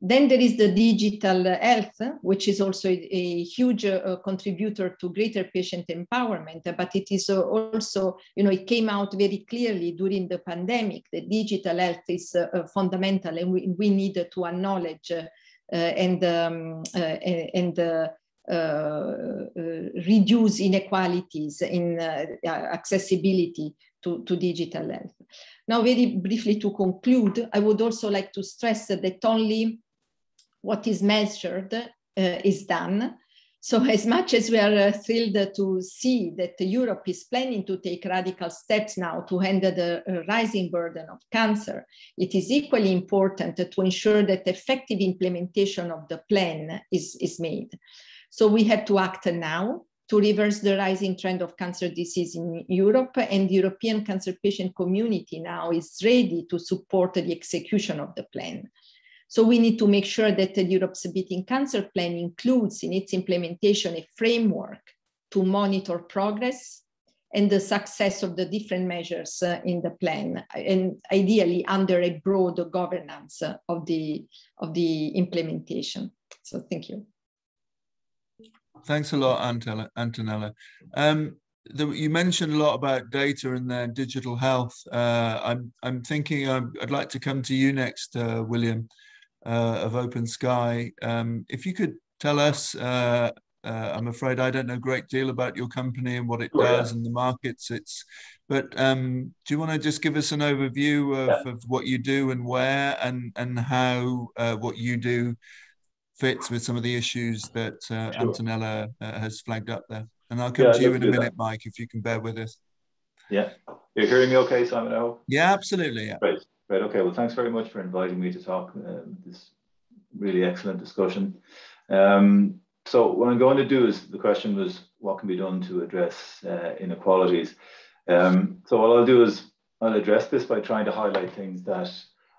E: Then there is the digital health, which is also a, huge uh, contributor to greater patient empowerment, but it is also, you know, it came out very clearly during the pandemic that digital health is uh, uh fundamental and we, we need to acknowledge uh, and, um, uh, and uh, reduce inequalities in accessibility to, to digital health. Now, very briefly to conclude, I would also like to stress that only what is measured uh, is done. So as much as we are uh, thrilled to see that Europe is planning to take radical steps now to handle the uh, rising burden of cancer, it is equally important to ensure that effective implementation of the plan is, is made. So we have to act now to reverse the rising trend of cancer disease in Europe and the European cancer patient community now is ready to support the execution of the plan. So we need to make sure that the Europe's Beating Cancer Plan includes in its implementation a framework to monitor progress and the success of the different measures uh, in the plan, and ideally under a broad governance uh, of, the, of the implementation. So thank you.
A: Thanks a lot, Antonella. Um, the, you mentioned a lot about data and their digital health. Uh, I'm, I'm thinking I'd, um, I'd, like to come to you next, uh, William uh, of OpenSky. Um, if you could tell us, uh, uh, I'm afraid I don't know a great deal about your company and what it does yeah. and the markets it's, but um, do you want to just give us an overview of, yeah. of what you do and where and, and how uh, what you do fits with some of the issues that uh, sure. Antonella uh, has flagged up there? And I'll come yeah, to you in a minute, that. Mike, if you can bear with us.
F: Yeah. You're hearing me okay, Simon? I hope?
A: Yeah, absolutely. Yeah.
F: Great. Okay. Well, thanks very much for inviting me to talk. Um, this really excellent discussion. Um, so what I'm going to do is the question was what can be done to address uh, inequalities. Um, so what I'll do is I'll address this by trying to highlight things that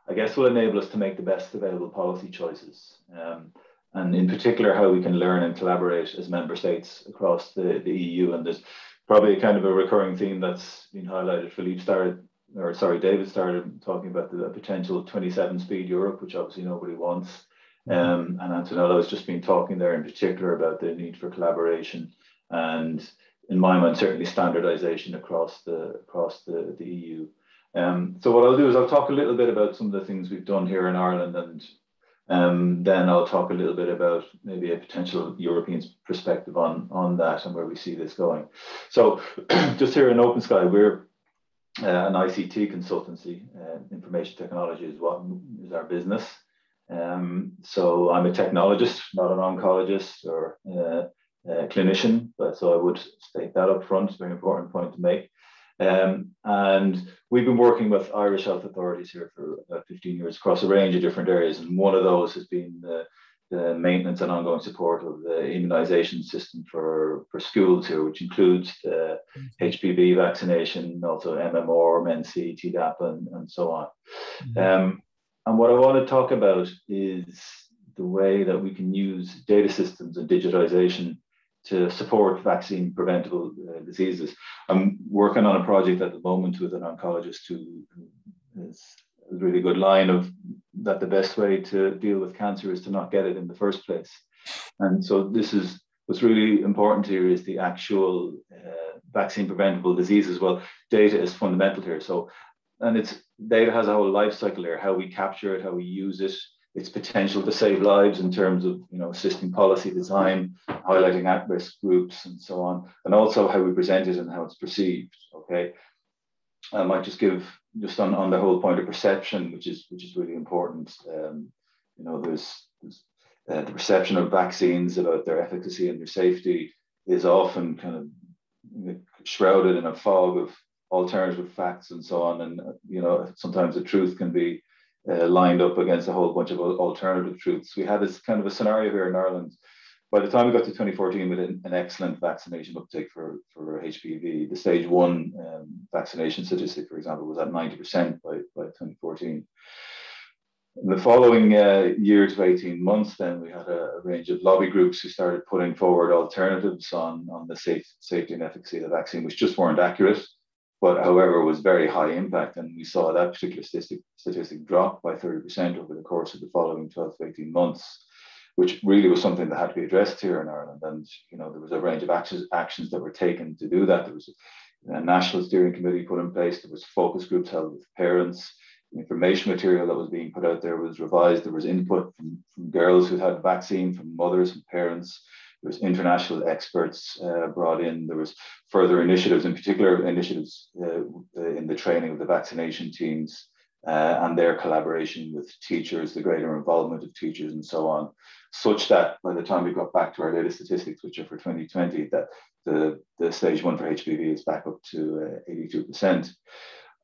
F: I guess will enable us to make the best available policy choices. Um, and in particular, how we can learn and collaborate as member states across the, the EU. And there's probably kind of a recurring theme that's been highlighted. Philippe started or sorry, David started talking about the potential 27 speed Europe, which obviously nobody wants. Mm-hmm. Um, and Antonella has just been talking there in particular about the need for collaboration and, in my mind, certainly standardization across the across the, the EU. Um, so what I'll do is I'll talk a little bit about some of the things we've done here in Ireland, and um, then I'll talk a little bit about maybe a potential European perspective on on that and where we see this going. So, just here in OpenSky, we're an ICT consultancy. Uh, information technology is what is our business. Um, so I'm a technologist, not an oncologist or uh, clinician, but so I would state that up front. It's a very important point to make. Um, and we've been working with Irish health authorities here for about 15 years across a range of different areas. And one of those has been the, the maintenance and ongoing support of the immunization system for, for schools here, which includes the HPV vaccination, also MMR, MenC, Tdap, and, and so on. Mm-hmm. Um, and what I want to talk about is the way that we can use data systems and digitization to support vaccine preventable uh, diseases. I'm working on a project at the moment with an oncologist who is a really good line of that the best way to deal with cancer is to not get it in the first place. And so this is what's really important here is the actual uh, vaccine preventable diseases. Well, data is fundamental here. So, and it's data has a whole life cycle here, how we capture it, how we use it, its potential to save lives in terms of you know assisting policy design, highlighting at-risk groups and so on, and also how we present it and how it's perceived. Okay, I might just give just on, on the whole point of perception, which is which is really important. Um, you know, there's, there's uh, the perception of vaccines about their efficacy and their safety is often kind of shrouded in a fog of alternative facts and so on. And you know, sometimes the truth can be uh, lined up against a whole bunch of alternative truths. We had this kind of a scenario here in Ireland. By the time we got to 2014, with an, excellent vaccination uptake for, for HPV, the stage one um, vaccination statistic, for example, was at 90% by, by 2014. In the following uh, years of 18 months, then we had a, a, range of lobby groups who started putting forward alternatives on, on the safe, safety and efficacy of the vaccine, which just weren't accurate but however was very high impact and we saw that particular statistic, statistic drop by 30% over the course of the following 12 to 18 months which really was something that had to be addressed here in Ireland. And you know there was a range of actions, actions that were taken to do that. There was a national steering committee put in place. There was focus groups held with parents. Information material that was being put out there was revised. There was input from, from girls who had vaccine from mothers and parents. There was international experts uh, brought in. There was further initiatives, in particular initiatives uh, in the training of the vaccination teams uh, and their collaboration with teachers, the greater involvement of teachers and so on, such that by the time we got back to our latest statistics, which are for 2020, that the, the stage one for HPV is back up to 82%. Uh,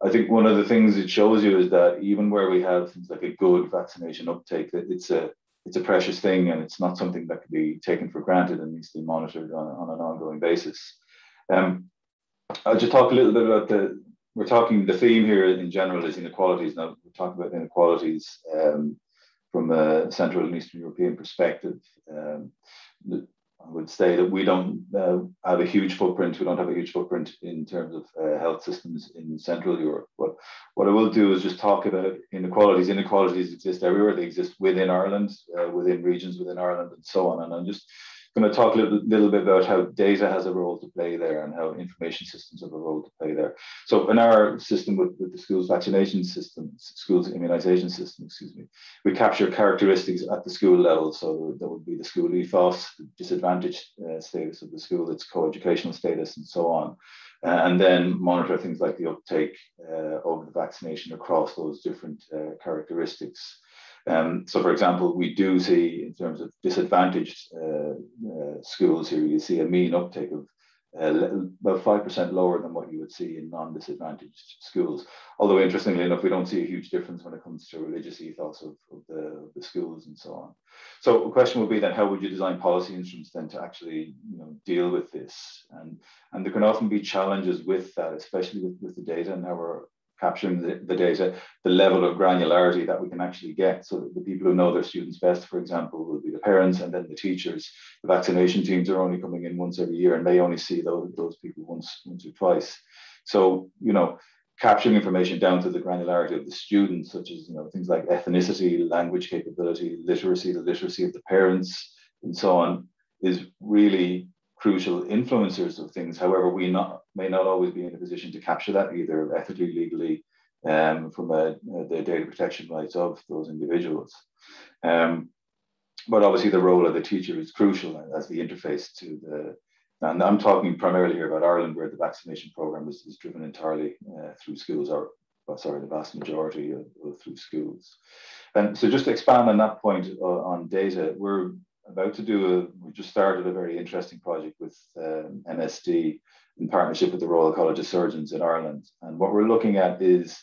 F: I think one of the things it shows you is that even where we have things like a good vaccination uptake, it's a it's a precious thing and it's not something that can be taken for granted and needs to be monitored on, on an ongoing basis. Um, I'll just talk a little bit about the, we're talking, the theme here in general is inequalities. Now we're talking about inequalities um, from a Central and Eastern European perspective. Um, I would say that we don't uh, have a huge footprint. We don't have a huge footprint in terms of uh, health systems in Central Europe. But what I will do is just talk about inequalities. Inequalities exist everywhere. They exist within Ireland, uh, within regions within Ireland, and so on. And I'm just going to talk a little, little, bit about how data has a role to play there and how information systems have a role to play there. So in our system with, with the schools vaccination system, schools immunization system, excuse me, we capture characteristics at the school level. So that would be the school ethos, the disadvantaged uh, status of the school, its co-educational status and so on. Uh, and then monitor things like the uptake uh, of the vaccination across those different uh, characteristics. Um, so, for example, we do see in terms of disadvantaged uh, uh, schools here, you see a mean uptake of uh, about 5% lower than what you would see in non-disadvantaged schools. Although interestingly enough, we don't see a huge difference when it comes to religious ethos of, of the, the schools and so on. So the question would be then, how would you design policy instruments then to actually you know, deal with this? And, and there can often be challenges with that, especially with, with the data and how we're capturing the, the, data, the level of granularity that we can actually get. So the people who know their students best, for example, will be the parents and then the teachers. The vaccination teams are only coming in once every year and they only see those, those people once, once or twice. So, you know, capturing information down to the granularity of the students, such as, you know, things like ethnicity, language capability, literacy, the literacy of the parents, and so on, is really crucial influencers of things. However, we not, may not always be in a position to capture that either ethically, legally, um, from a, the data protection rights of those individuals. Um, but obviously, the role of the teacher is crucial as the interface to the. And I'm talking primarily here about Ireland, where the vaccination program is, is driven entirely uh, through schools, or sorry, the vast majority of, of through schools. And so just to expand on that point uh, on data, we're about to do a, we just started a very interesting project with um, MSD in partnership with the Royal College of Surgeons in Ireland. And what we're looking at is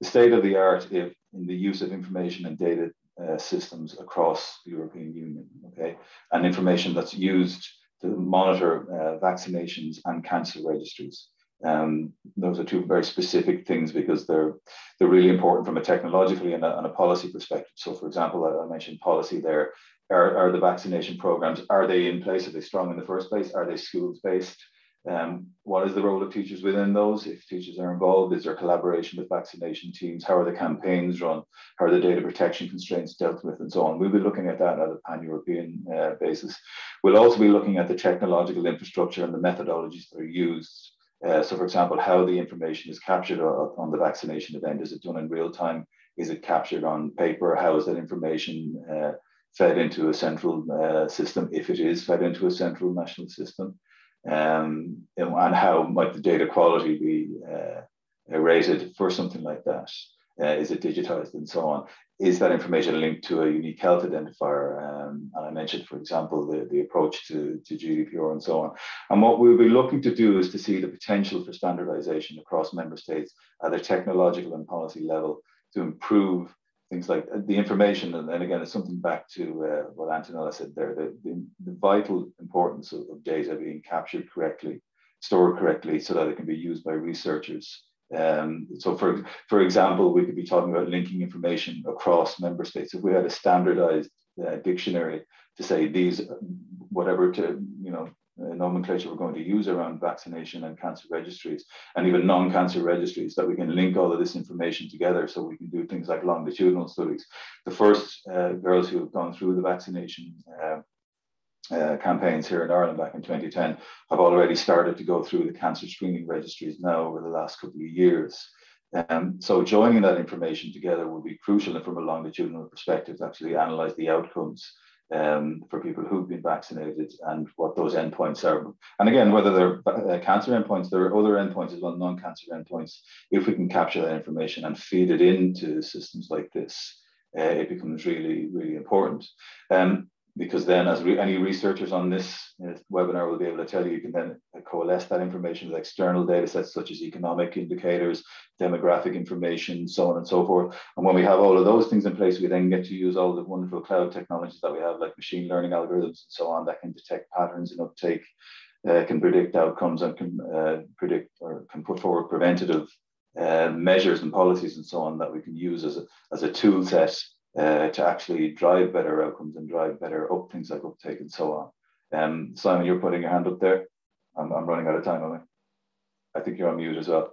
F: the state of the art if, in the use of information and data uh, systems across the European Union, okay, and information that's used to monitor uh, vaccinations and cancer registries. Um, those are two very specific things because they're they're really important from a technologically and a, and a policy perspective. So, for example, I, I mentioned policy there. Are, are the vaccination programs are they in place? Are they strong in the first place? Are they schools based? Um, what is the role of teachers within those? If teachers are involved, is there collaboration with vaccination teams? How are the campaigns run? How are the data protection constraints dealt with, and so on? We'll be looking at that at a pan-European uh, basis. We'll also be looking at the technological infrastructure and the methodologies that are used. Uh, so, for example, how the information is captured on the vaccination event. Is it done in real time? Is it captured on paper? How is that information uh, fed into a central uh, system, if it is fed into a central national system? um, and how might the data quality be uh, rated for something like that? Uh, is it digitized and so on? Is that information linked to a unique health identifier? Um, and I mentioned, for example, the, the approach to, to GDPR and so on. And what we'll be looking to do is to see the potential for standardization across member states at a technological and policy level to improve things like uh, the information, and, and again, it's something back to uh, what Antonella said there, the, the, the vital importance of, of, data being captured correctly, stored correctly, so that it can be used by researchers. Um, so for, for example, we could be talking about linking information across member states. If we had a standardized uh, dictionary to say these, whatever to, you know, nomenclature we're going to use around vaccination and cancer registries and even non-cancer registries that we can link all of this information together so we can do things like longitudinal studies. The first uh, girls who have gone through the vaccination uh, uh, campaigns here in Ireland back in 2010 have already started to go through the cancer screening registries now over the last couple of years. Um, so joining that information together will be crucial and from a longitudinal perspective to actually analyze the outcomes um, for people who've been vaccinated and what those endpoints are. And again, whether they're uh, cancer endpoints, there are other endpoints as well, non-cancer endpoints. If we can capture that information and feed it into systems like this, uh, it becomes really, really important. Um, because then as re any researchers on this uh, webinar will be able to tell you, you can then coalesce that information with external data sets such as economic indicators, demographic information, so on and so forth. And when we have all of those things in place, we then get to use all the wonderful cloud technologies that we have, like machine learning algorithms and so on, that can detect patterns in uptake, uh, can predict outcomes and can uh, predict or can put forward preventative uh, measures and policies and so on that we can use as a, as a tool set uh, to actually drive better outcomes and drive better up things like uptake and so on. Um, Simon, you're putting your hand up there. I'm, I'm running out of time, am I? I think you're on mute as well.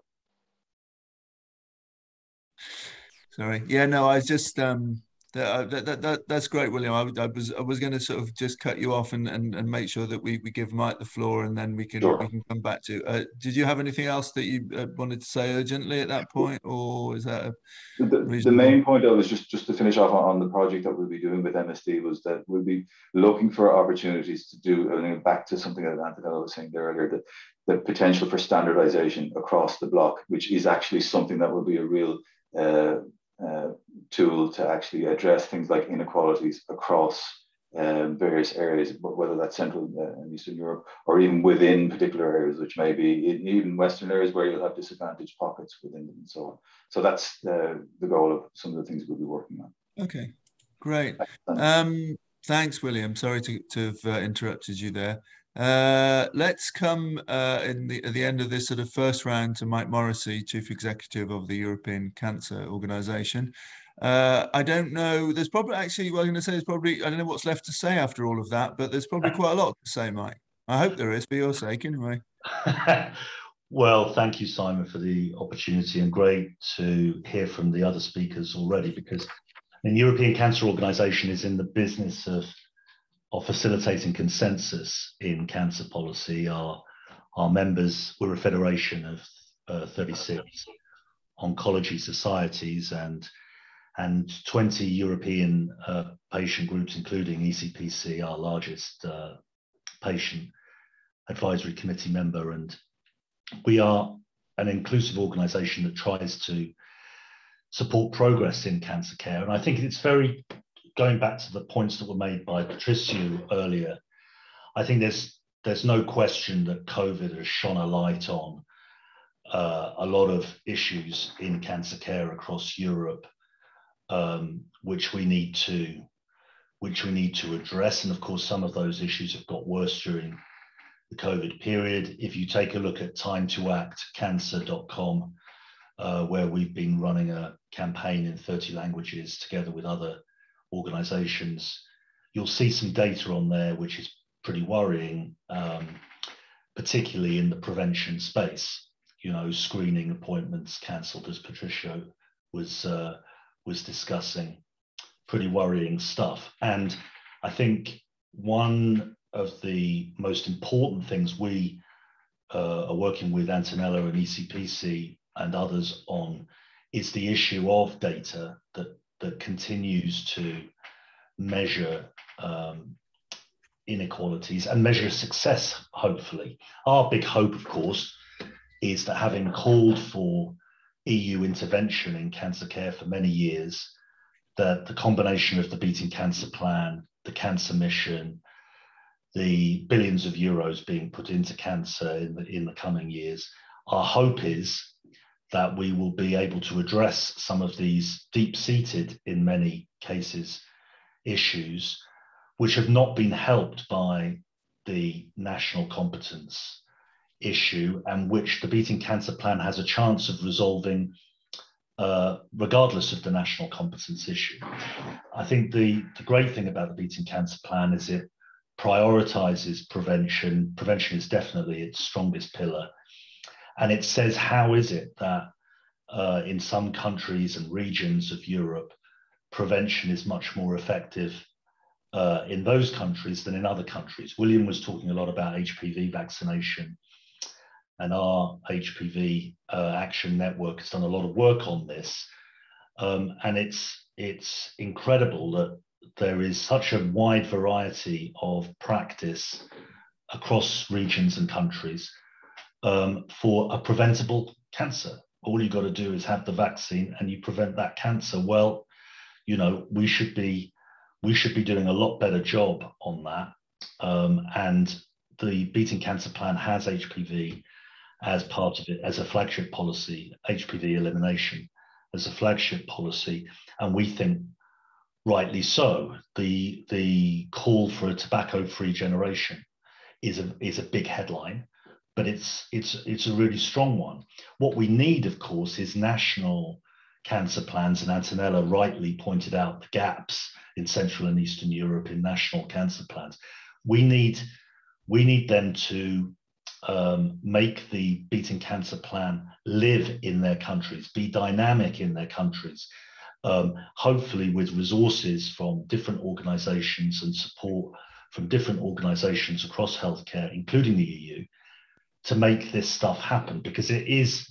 A: Sorry. Yeah, no, I was just um, that, that, that, that's great, William. I, I was I was going to sort of just cut you off and, and, and make sure that we, we give Mike the floor and then we can sure. we can come back to. Uh, did you have anything else that you uh, wanted to say urgently at that point, or is that
F: the, the, main point? I was just just to finish off on, on, the project that we'll be doing with MSD was that we'll be looking for opportunities to do. I mean, back to something that Antonella was saying earlier that the potential for standardization across the block, which is actually something that will be a real uh, uh, tool to actually address things like inequalities across um, various areas, whether that's Central uh, and Eastern Europe or even within particular areas, which may be in, even Western areas where you'll have disadvantaged pockets within them and so on. So that's the, the goal of some of the things we'll be working on.
A: Okay, great. Um, thanks, William. Sorry to, to have uh, interrupted you there. Uh, let's come uh, in the, at the end of this sort of first round to Mike Morrissey, Chief Executive of the European Cancer Organization. Uh, I don't know, there's probably actually, well, I'm going to say there's probably, I don't know what's left to say after all of that, but there's probably quite a lot to say, Mike. I hope there is for your sake anyway.
G: well, thank you, Simon, for the opportunity and great to hear from the other speakers already because the European Cancer Organization is in the business of of facilitating consensus in cancer policy. Our, our members, we're a federation of uh, 36 oncology societies and, and 20 European uh, patient groups, including ECPC, our largest uh, patient advisory committee member. And we are an inclusive organization that tries to support progress in cancer care. And I think it's very going back to the points that were made by Patriciu earlier. I think there's there's no question that COVID has shone a light on uh, a lot of issues in cancer care across Europe, um, which we need to which we need to address. And of course, some of those issues have got worse during the COVID period. If you take a look at time to act uh, where we've been running a campaign in 30 languages together with other organizations, you'll see some data on there, which is pretty worrying, um, particularly in the prevention space. You know, screening appointments cancelled, as Patriciu was uh, was discussing. Pretty worrying stuff. And I think one of the most important things we uh, are working with Antonella and ECPC and others on is the issue of data that that continues to measure um, inequalities and measure success, hopefully. Our big hope, of course, is that having called for EU intervention in cancer care for many years, that the combination of the Beating Cancer Plan, the Cancer Mission, the billions of euros being put into cancer in the, in the coming years, our hope is that we will be able to address some of these deep seated, in many cases, issues which have not been helped by the national competence issue and which the Beating Cancer Plan has a chance of resolving uh, regardless of the national competence issue. I think the, the great thing about the Beating Cancer Plan is it prioritizes prevention. Prevention is definitely its strongest pillar. And it says, how is it that uh, in some countries and regions of Europe, prevention is much more effective uh, in those countries than in other countries. William was talking a lot about HPV vaccination, and our HPV uh, Action Network has done a lot of work on this. Um, and it's it's incredible that there is such a wide variety of practice across regions and countries um, for a preventable cancer. All you got to do is have the vaccine and you prevent that cancer. Well, you know, we should be we should be doing a lot better job on that. Um, and the Beating Cancer Plan has HPV as part of it, as a flagship policy, HPV elimination as a flagship policy. And we think, rightly so, the, the call for a tobacco-free generation is a, is a big headline, but it's, it's, it's a really strong one. What we need, of course, is national cancer plans, and Antonella rightly pointed out the gaps in Central and Eastern Europe in national cancer plans. We need we need them to um, make the Beating Cancer Plan live in their countries, be dynamic in their countries, um, hopefully with resources from different organizations and support from different organizations across healthcare, including the EU, to make this stuff happen because it is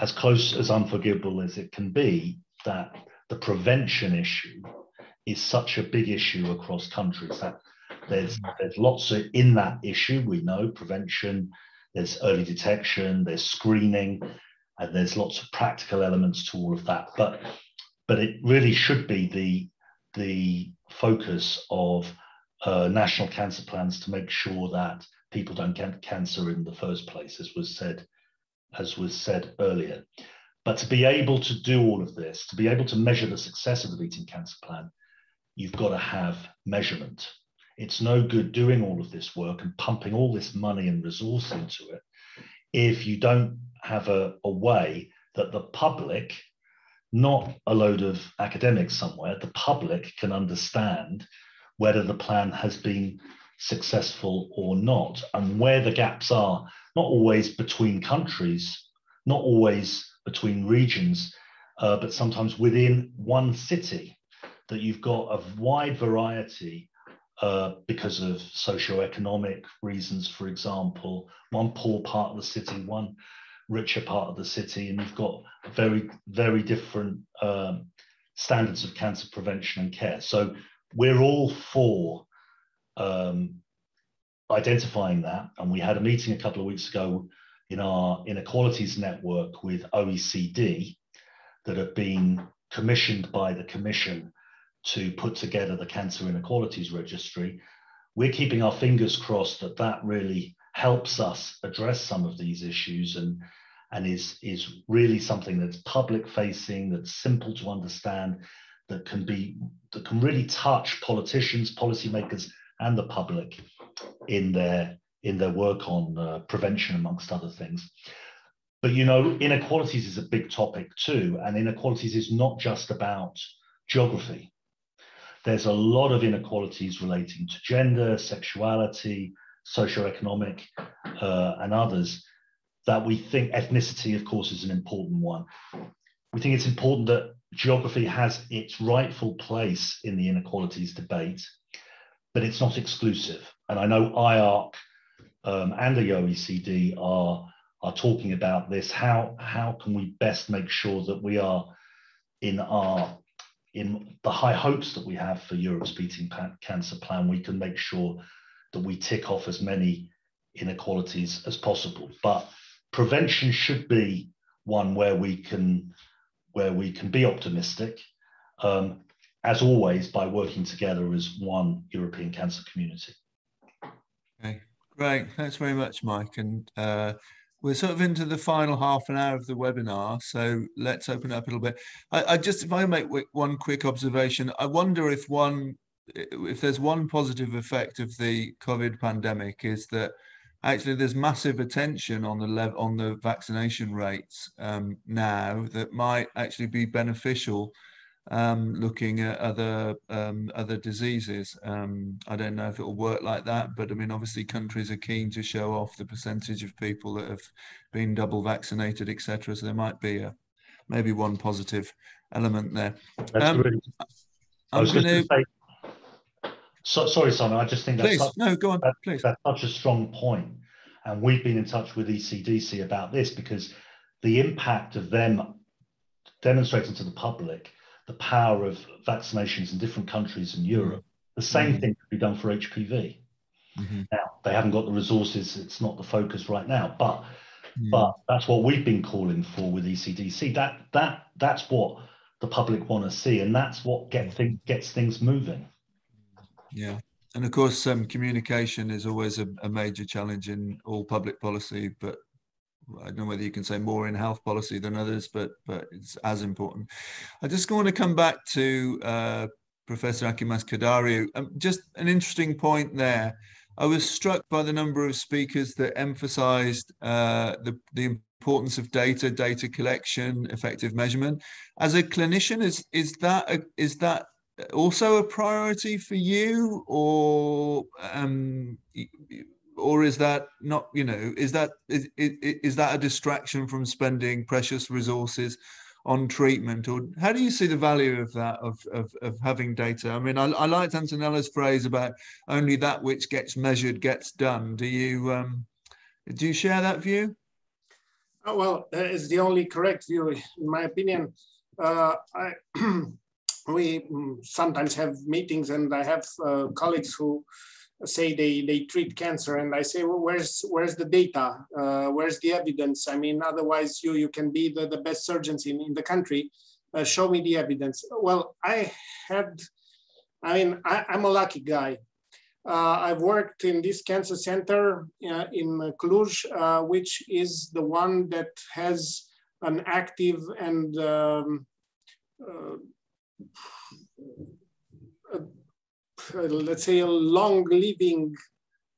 G: as close as unforgivable as it can be that the prevention issue is such a big issue across countries that there's there's lots of in that issue we know prevention there's early detection there's screening and there's lots of practical elements to all of that. But but it really should be the the focus of uh, national cancer plans to make sure that people don't get cancer in the first place as was said as was said earlier. But to be able to do all of this, to be able to measure the success of the Beating Cancer Plan, you've got to have measurement. It's no good doing all of this work and pumping all this money and resource into it if you don't have a, a way that the public, not a load of academics somewhere, the public can understand whether the plan has been successful or not and where the gaps are not always between countries, not always between regions, uh, but sometimes within one city, that you've got a wide variety uh, because of socio-economic reasons, for example, one poor part of the city, one richer part of the city, and you've got very, very different um, standards of cancer prevention and care. So we're all for um, identifying that. And we had a meeting a couple of weeks ago in our inequalities network with OECD that have been commissioned by the Commission to put together the Cancer Inequalities Registry. We're keeping our fingers crossed that that really helps us address some of these issues and, and is, is really something that's public facing, that's simple to understand, that can be that can really touch politicians, policymakers, and the public in their in their work on uh, prevention, amongst other things. But you know, inequalities is a big topic too, and inequalities is not just about geography. There's a lot of inequalities relating to gender, sexuality, socioeconomic, uh, and others that we think ethnicity, of course, is an important one. We think it's important that geography has its rightful place in the inequalities debate, but it's not exclusive. And I know IARC um, and the OECD are are talking about this. How how can we best make sure that we are in our in the high hopes that we have for Europe's beating cancer plan, we can make sure that we tick off as many inequalities as possible. But prevention should be one where we can where we can be optimistic, um, as always, by working together as one European cancer community.
A: Okay, great. Thanks very much, Mike. And uh, we're sort of into the final half an hour of the webinar, so let's open up a little bit. I, I just, if I make one quick observation, I wonder if one, if there's one positive effect of the COVID pandemic is that actually there's massive attention on the level on the vaccination rates um, now that might actually be beneficial um, looking at other um, other diseases. Um, I don't know if it will work like that, but I mean, obviously, countries are keen to show off the percentage of people that have been double vaccinated, etc. So there might be a maybe one positive element there.
G: That's um, really, I was going to say. So, sorry, Simon. I just think that's
A: please such, no, go on,
G: that,
A: please.
G: That's such a strong point, and we've been in touch with ECDC about this because the impact of them demonstrating to the public the power of vaccinations in different countries in Europe. The same mm-hmm. thing could be done for HPV. Mm-hmm. Now they haven't got the resources; it's not the focus right now. But mm. but that's what we've been calling for with ECDC. That that that's what the public want to see, and that's what get thing, gets things moving.
A: Yeah, and of course, um, communication is always a, a major challenge in all public policy, but I don't know whether you can say more in health policy than others, but but it's as important. I just want to come back to uh, Professor Achimas-Cadariu. Um, just an interesting point there. I was struck by the number of speakers that emphasised uh, the the importance of data, data collection, effective measurement. As a clinician, is is that a, is that also a priority for you, or um, or is that not you know is that is, is that a distraction from spending precious resources on treatment? Or how do you see the value of that of of, of having data? I mean I, I liked antonella's phrase about only that which gets measured gets done. Do you um do you share that view?
D: Oh, well is the only correct view in my opinion. Uh, I, we sometimes have meetings and i have uh, colleagues who say they, they treat cancer and I say, well, where's, where's the data? Uh, where's the evidence? I mean, otherwise you, you can be the, the best surgeons in, in the country. Uh, show me the evidence. Well, I had, I mean, I, am a lucky guy. Uh, I've worked in this cancer center uh, in Cluj, uh, which is the one that has an active and um, uh, let's say, a long living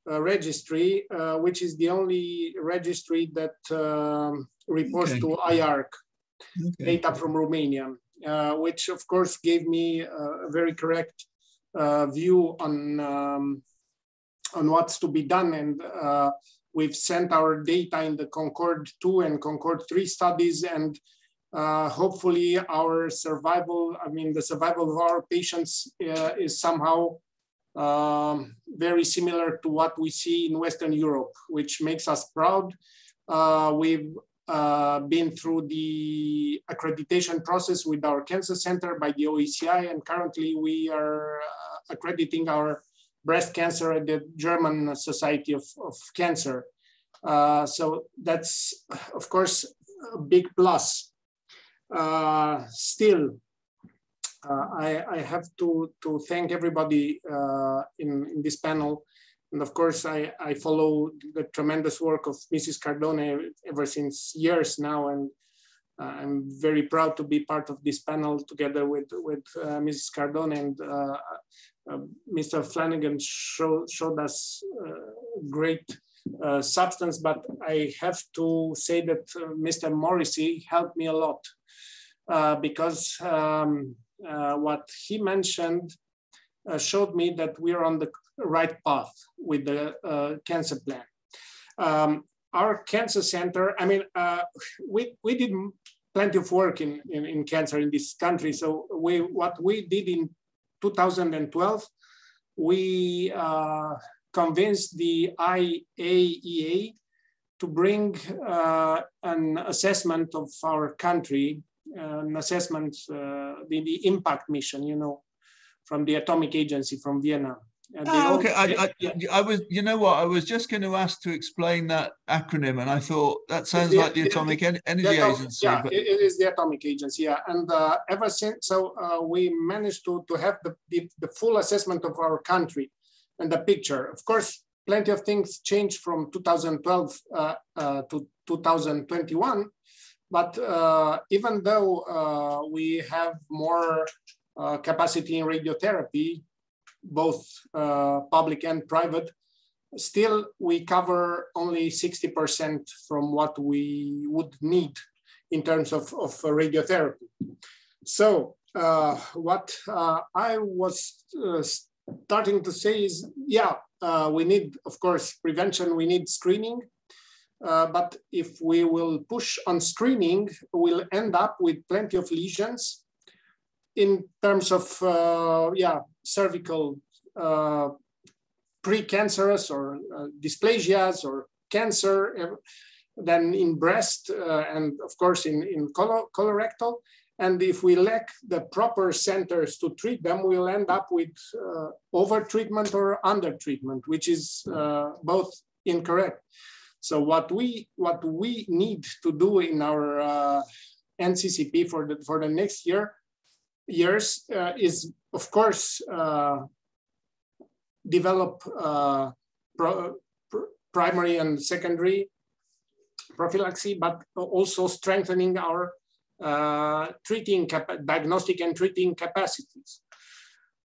D: uh, registry, uh, which is the only registry that um, reports okay. to IARC okay. data from Romania, which of course gave me a very correct view on, um, on what's to be done. And we've sent our data in the Concord 2 and Concord 3 studies and uh, hopefully our survival, I mean, the survival of our patients uh, is somehow um, very similar to what we see in Western Europe, which makes us proud. Uh, we've uh, been through the accreditation process with our cancer center by the OECI, and currently we are uh, accrediting our breast cancer at the German Society of, of Cancer. Uh, so that's, of course, a big plus still, uh, I, I, have to, to thank everybody uh, in, in this panel. And of course, I, I follow the tremendous work of Mrs. Cardone ever since years now. And uh, I'm very proud to be part of this panel together with, with uh, Mrs. Cardone and uh, uh Mr. Flanagan show, showed us great substance, but I have to say that Mr. Morrissey helped me a lot because um, what he mentioned showed me that we're on the right path with the cancer plan. Um, our cancer center, I mean, uh, we, we did plenty of work in, in, in, cancer in this country. So we, what we did in 2012, we uh, convinced the IAEA to bring uh, an assessment of our country, an assessment, uh, the, the impact mission, you know, from the Atomic Agency from Vienna.
A: Oh, okay. I, I. I, was, you know what? I was just going to ask to explain that acronym, and I thought that sounds the, like the Atomic the, Energy Agency.
D: Yeah, but... it is the Atomic Agency. Yeah, and uh, ever since, so uh, we managed to to have the, the full assessment of our country and the picture. Of course, plenty of things changed from 2012 uh, uh, to 2021, but uh, even though uh, we have more capacity in radiotherapy, both uh, public and private, still we cover only 60% from what we would need in terms of, of radiotherapy. So uh, what uh, I was uh, starting to say is, yeah, uh, we need, of course, prevention, we need screening, uh, but if we will push on screening, we'll end up with plenty of lesions in terms of, uh, yeah, cervical uh, precancerous or uh, dysplasias or cancer, then in breast uh, and of course in, in colorectal. And if we lack the proper centers to treat them, we'll end up with uh, over treatment or under treatment, which is uh, both incorrect. So what we what we need to do in our uh, NCCP for the for the next year years is of course develop uh, pro, pr primary and secondary prophylaxis, but also strengthening our uh, treating diagnostic and treating capacities.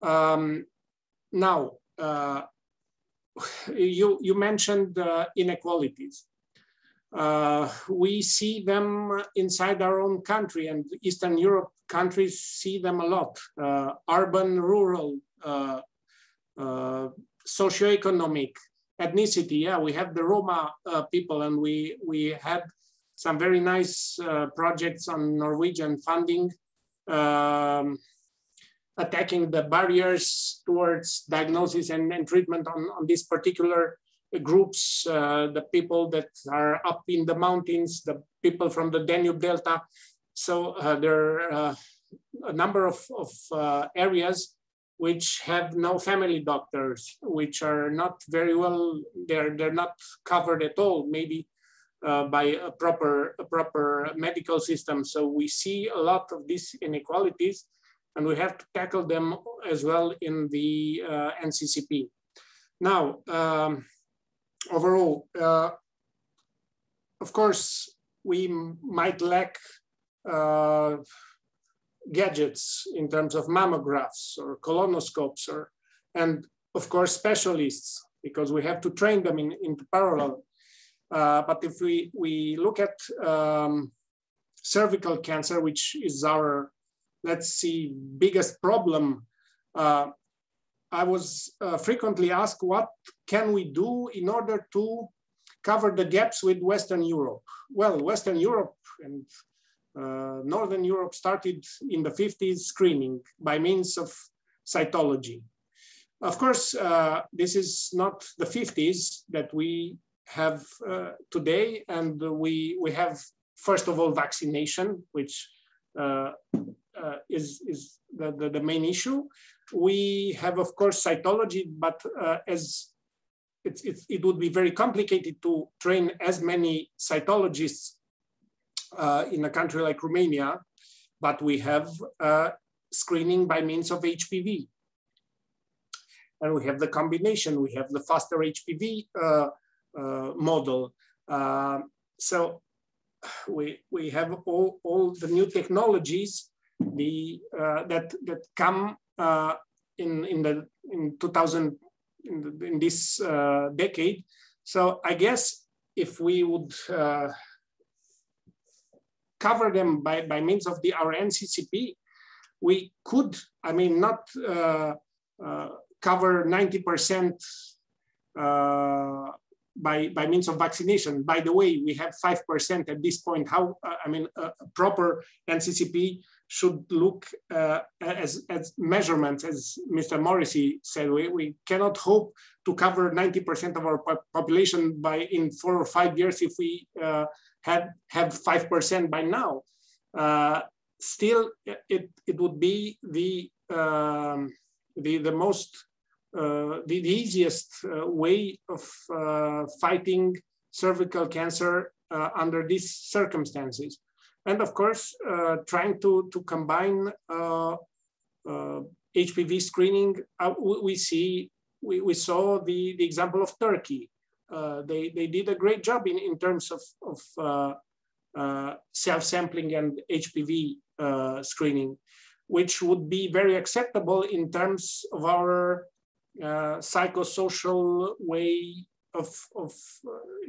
D: Um, now, uh, you, you mentioned uh, inequalities. Uh, we see them inside our own country and Eastern Europe countries see them a lot. Uh, urban, rural, uh, socioeconomic ethnicity. Yeah, we have the Roma people, and we we had some very nice uh, projects on Norwegian funding, um, attacking the barriers towards diagnosis and, and treatment on, on these particular groups, uh, the people that are up in the mountains, the people from the Danube Delta. So uh, there are uh, a number of, of areas which have no family doctors, which are not very well, they're, they're not covered at all, maybe uh, by a proper, a proper medical system. So we see a lot of these inequalities and we have to tackle them as well in the uh, NCCP. Now, um, overall, uh, of course, we might lack uh, gadgets in terms of mammographs or colonoscopes or, and of course, specialists, because we have to train them in, in parallel. Uh, but if we, we look at um, cervical cancer, which is our, let's see, biggest problem, uh, I was uh, frequently asked, what can we do in order to cover the gaps with Western Europe? Well, Western Europe and uh, Northern Europe started in the 50s screening by means of cytology. Of course, uh, this is not the 50s that we have uh, today, and we, we have, first of all, vaccination, which uh, uh, is, is the, the, the, main issue. We have, of course, cytology, but uh, as it's, it's, it would be very complicated to train as many cytologists uh, in a country like Romania. but we have uh, screening by means of HPV. And we have the combination, we have the faster HPV model. Uh, so we, we have all, all the new technologies the, uh, that, that come uh, in, in, the, in 2000, in, the, in this decade. So I guess if we would cover them by, by means of the our NCCP, we could, I mean, not uh, uh, cover 90% uh, by, by means of vaccination. By the way, we have 5% at this point. How, uh, I mean, a proper NCCP should look uh, as, as measurements, as Mr. Morrissey said, we, we cannot hope to cover 90% of our population by in four or five years if we uh, had have 5% by now. Uh, still, it, it would be the, um, the, the most, uh, the, the, easiest uh, way of uh, fighting cervical cancer uh, under these circumstances. And of course, uh, trying to, to combine HPV screening, we see, we, we saw the, the example of Turkey uh, they, they did a great job in, in terms of, of uh, uh, self-sampling and HPV screening, which would be very acceptable in terms of our psychosocial way of, of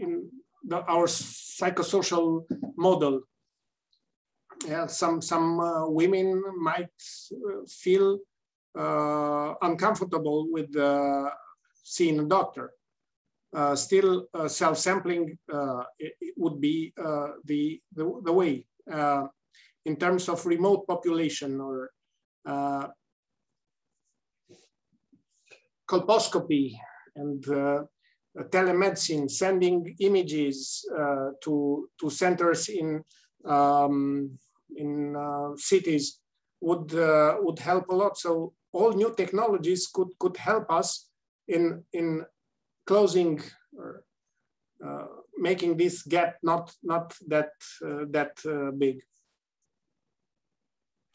D: in the, our psychosocial model. Yeah, some some uh, women might feel uh, uncomfortable with uh, seeing a doctor. Uh, still uh, self-sampling uh, would be the, the, the, way in terms of remote population or colposcopy and telemedicine, sending images to, to centers in, um, in cities would, would help a lot. So all new technologies could, could help us in, in closing or uh, making this gap not not that uh, that uh, big.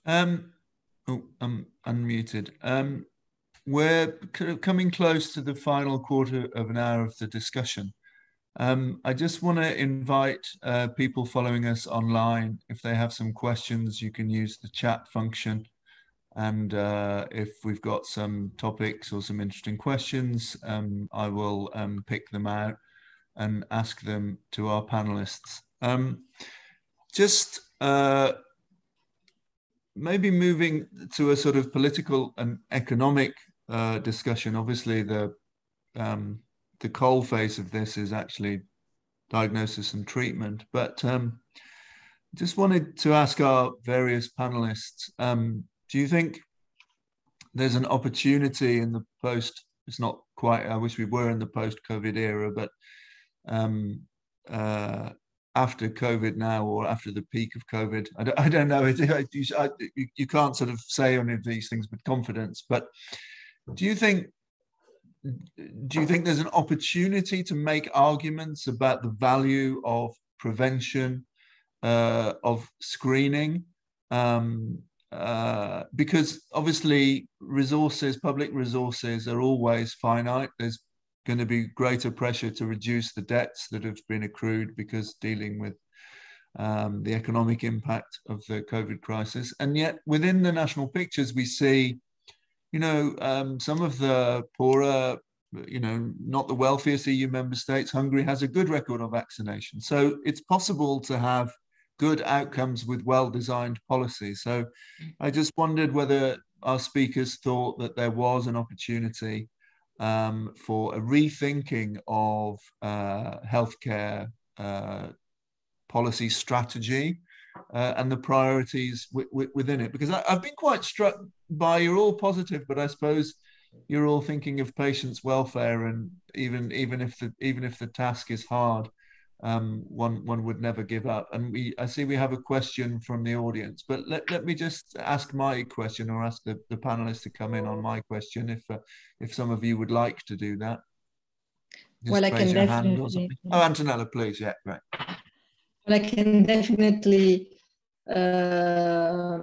A: Um, oh, I'm unmuted. Um, we're coming close to the final quarter of an hour of the discussion. Um, I just want to invite uh, people following us online. If they have some questions, you can use the chat function. And uh, if we've got some topics or some interesting questions, um, I will um, pick them out and ask them to our panelists. Um, just uh, maybe moving to a sort of political and economic uh, discussion. Obviously, the um, the coal face of this is actually diagnosis and treatment. But um, just wanted to ask our various panelists um, do you think there's an opportunity in the post? It's not quite. I wish we were in the post-COVID era, but um, uh, after COVID now, or after the peak of COVID, I don't, I don't know. You, you can't sort of say any of these things with confidence. But do you think? Do you think there's an opportunity to make arguments about the value of prevention, uh, of screening, um, uh, because obviously resources, public resources are always finite. There's going to be greater pressure to reduce the debts that have been accrued because dealing with um, the economic impact of the COVID crisis. And yet within the national pictures, we see, you know, um, some of the poorer, you know, not the wealthiest EU member states, Hungary has a good record of vaccination. So it's possible to have good outcomes with well-designed policy. So I just wondered whether our speakers thought that there was an opportunity um, for a rethinking of uh, healthcare uh, policy strategy uh, and the priorities within it. Because I, have been quite struck by you're all positive, but I suppose you're all thinking of patients' welfare, and even even if the even if the task is hard, um, one one would never give up. And we, I see we have a question from the audience, but let, let me just ask my question or ask the, the panelists to come in on my question if uh, if some of you would like to do that.
E: Just well, I can definitely.
A: Oh, Antonella, please. Yeah, right.
E: Well, I can definitely uh,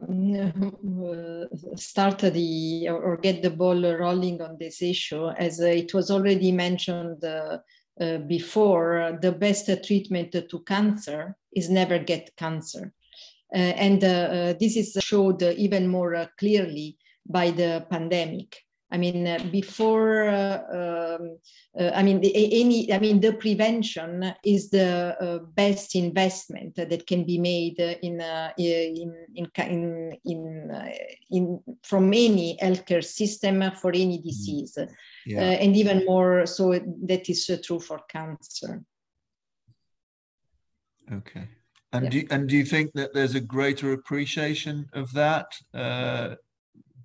E: start the or get the ball rolling on this issue. As it was already mentioned uh, uh, before the best treatment to cancer is never get cancer. Uh, and uh, this is showed even more clearly by the pandemic I mean, uh, before, uh, um, uh, I mean, the, any, I mean, the prevention is the uh, best investment that can be made in, uh, in, in, in, in, uh, in, from any healthcare system for any mm-hmm. disease. Yeah. and even more so that is true for cancer.
A: Okay. And, yeah. do, and do you think that there's a greater appreciation of that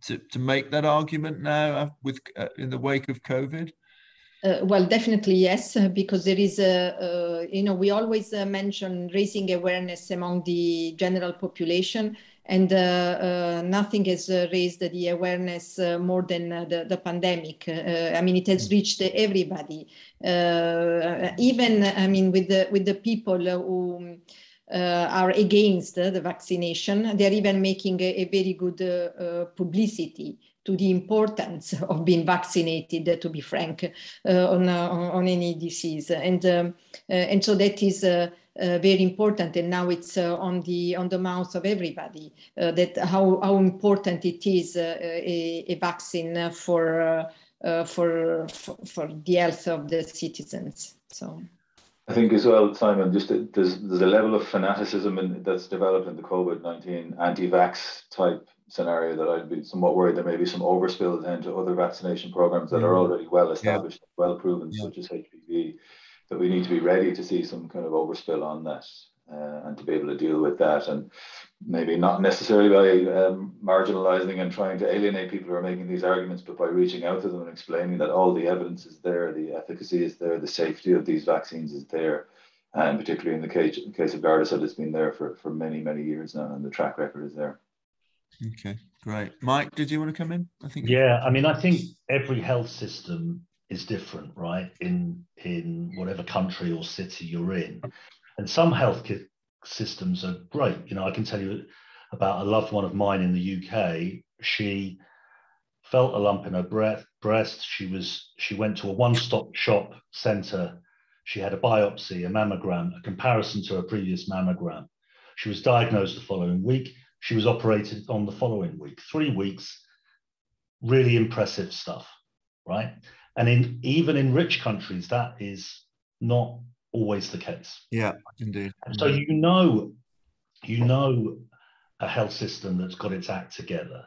A: to, to make that argument now uh, with uh, in the wake of COVID?
E: Uh, well, definitely yes, uh, because there is a, uh, you know, we always uh, mention raising awareness among the general population, and nothing has raised the awareness more than the, the pandemic. I mean, it has mm. reached everybody, even I mean, with the with the people who are against the vaccination. They're even making a, a very good uh, uh, publicity to the importance of being vaccinated, to be frank, on, on any disease. And, um, and so that is uh, very important and now it's uh, on the on the mouth of everybody uh, that how, how important it is a, a, vaccine for, for for for the health of the citizens so
F: I think as well, Simon, just there's there's a level of fanaticism in, that's developed in the COVID nineteen anti-vax type scenario that I'd be somewhat worried there may be some overspill then to other vaccination programs that are already well established, yeah. well proven, yeah. such as HPV. That we need to be ready to see some kind of overspill on that uh, and to be able to deal with that. And maybe not necessarily by um, marginalizing and trying to alienate people who are making these arguments, but by reaching out to them and explaining that all the evidence is there, the efficacy is there, the safety of these vaccines is there. And particularly in the case, in the case of Gardasil, it's been there for, for many, many years now, and the track record is there.
A: Okay, great. Mike, did you want to come in?
G: I think. Yeah, I mean, I think every health system is different, right? In in whatever country or city you're in, and some health systems are great. You know, I can tell you about a loved one of mine in the UK. She felt a lump in her breath, breast. She was she went to a one-stop shop center. She had a biopsy, a mammogram, a comparison to her previous mammogram. She was diagnosed the following week. She was operated on the following week. Three weeks, really impressive stuff, right? And in even in rich countries, that is not always the case.
A: Yeah, indeed.
G: so you know, you know, a health system that's got its act together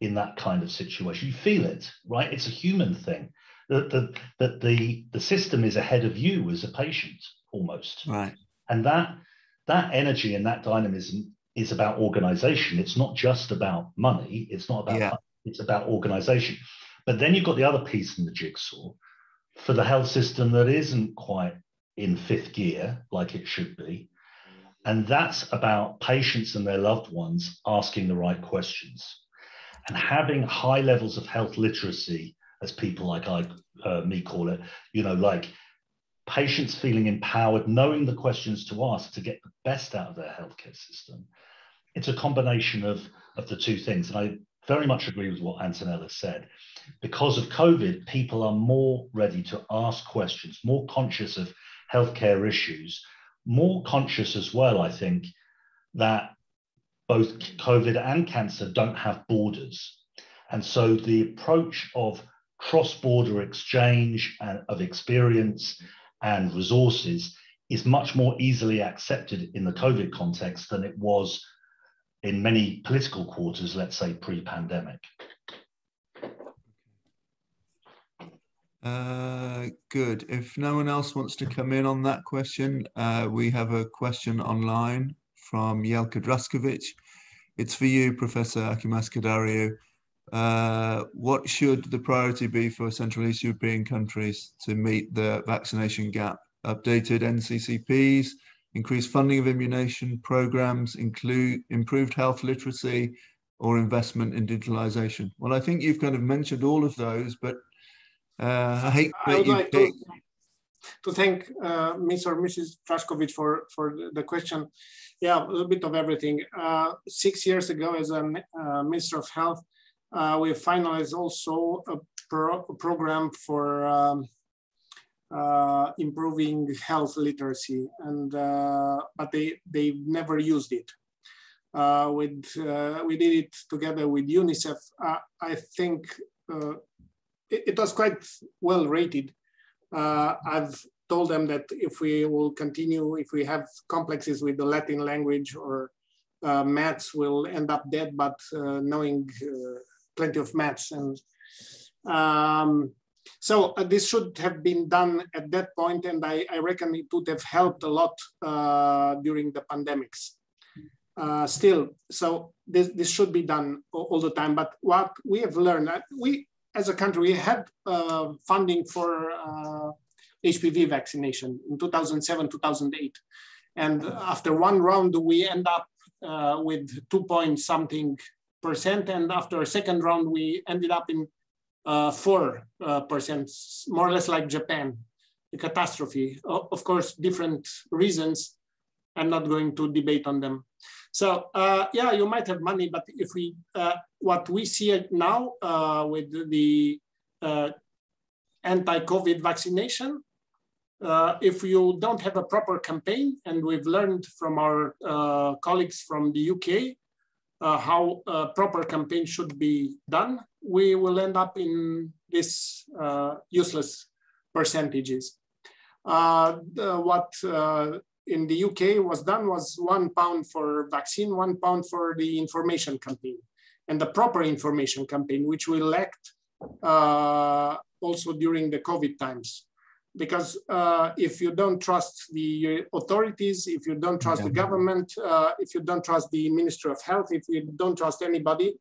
G: in that kind of situation. You feel it, right? It's a human thing. That the that the the system is ahead of you as a patient almost.
A: Right.
G: And that that energy and that dynamism is about organization. It's not just about money. It's not about yeah. money, it's about organization. But then you've got the other piece in the jigsaw for the health system that isn't quite in fifth gear like it should be. And that's about patients and their loved ones asking the right questions and having high levels of health literacy, as people like I, uh, me call it, you know, like patients feeling empowered, knowing the questions to ask to get the best out of their healthcare system. It's a combination of, of the two things. And I very much agree with what Antonella said. Because of COVID, people are more ready to ask questions, more conscious of healthcare issues, more conscious as well, I think, that both COVID and cancer don't have borders. And so the approach of cross border exchange and, of experience and resources is much more easily accepted in the COVID context than it was in many political quarters, let's say pre pandemic.
A: Uh, good. If no one else wants to come in on that question, uh, we have a question online from Jelka Draskovic. It's for you, Professor Achimas-Cadariu. Uh, what should the priority be for Central East European countries to meet the vaccination gap? Updated NCCPs, increased funding of immunization programs, include improved health literacy, or investment in digitalization? Well, I think you've kind of mentioned all of those, but I hate
D: I would like to, to thank uh, Ms. or Mrs. Trashkovic for, for the question. Yeah, a little bit of everything. Uh, six years ago, as a uh, Minister of Health, uh, we finalized also a, pro program for um, uh, improving health literacy, and uh, but they they never used it. with we did it together with UNICEF. I think it, it was quite well rated uh, I've told them that if we will continue, if we have complexes with the Latin language or uh, maths, we'll end up dead, but uh, knowing uh, plenty of maths. And um, so uh, this should have been done at that point, and I, I reckon it would have helped a lot uh, during the pandemics. still, so this, this should be done all, all the time. But what we have learned, we as a country, we had uh, funding for uh, HPV vaccination in 2007, 2008. And after one round, we end up uh, with two point something percent. And after a second round, we ended up in uh, four uh, percent, more or less like Japan, a catastrophe. Of course, different reasons. I'm not going to debate on them. So uh, yeah, you might have money, but if we, uh, what we see now uh, with the uh, anti-COVID vaccination, uh, if you don't have a proper campaign, and we've learned from our uh, colleagues from the UK how a proper campaign should be done, we will end up in this useless percentages. What in the UK was done was one pound for vaccine, one pound for the information campaign and the proper information campaign, which we lacked uh, also during the COVID times. Because uh, if you don't trust the authorities, if you don't trust yeah. the government, uh, if you don't trust the Ministry of Health, if you don't trust anybody,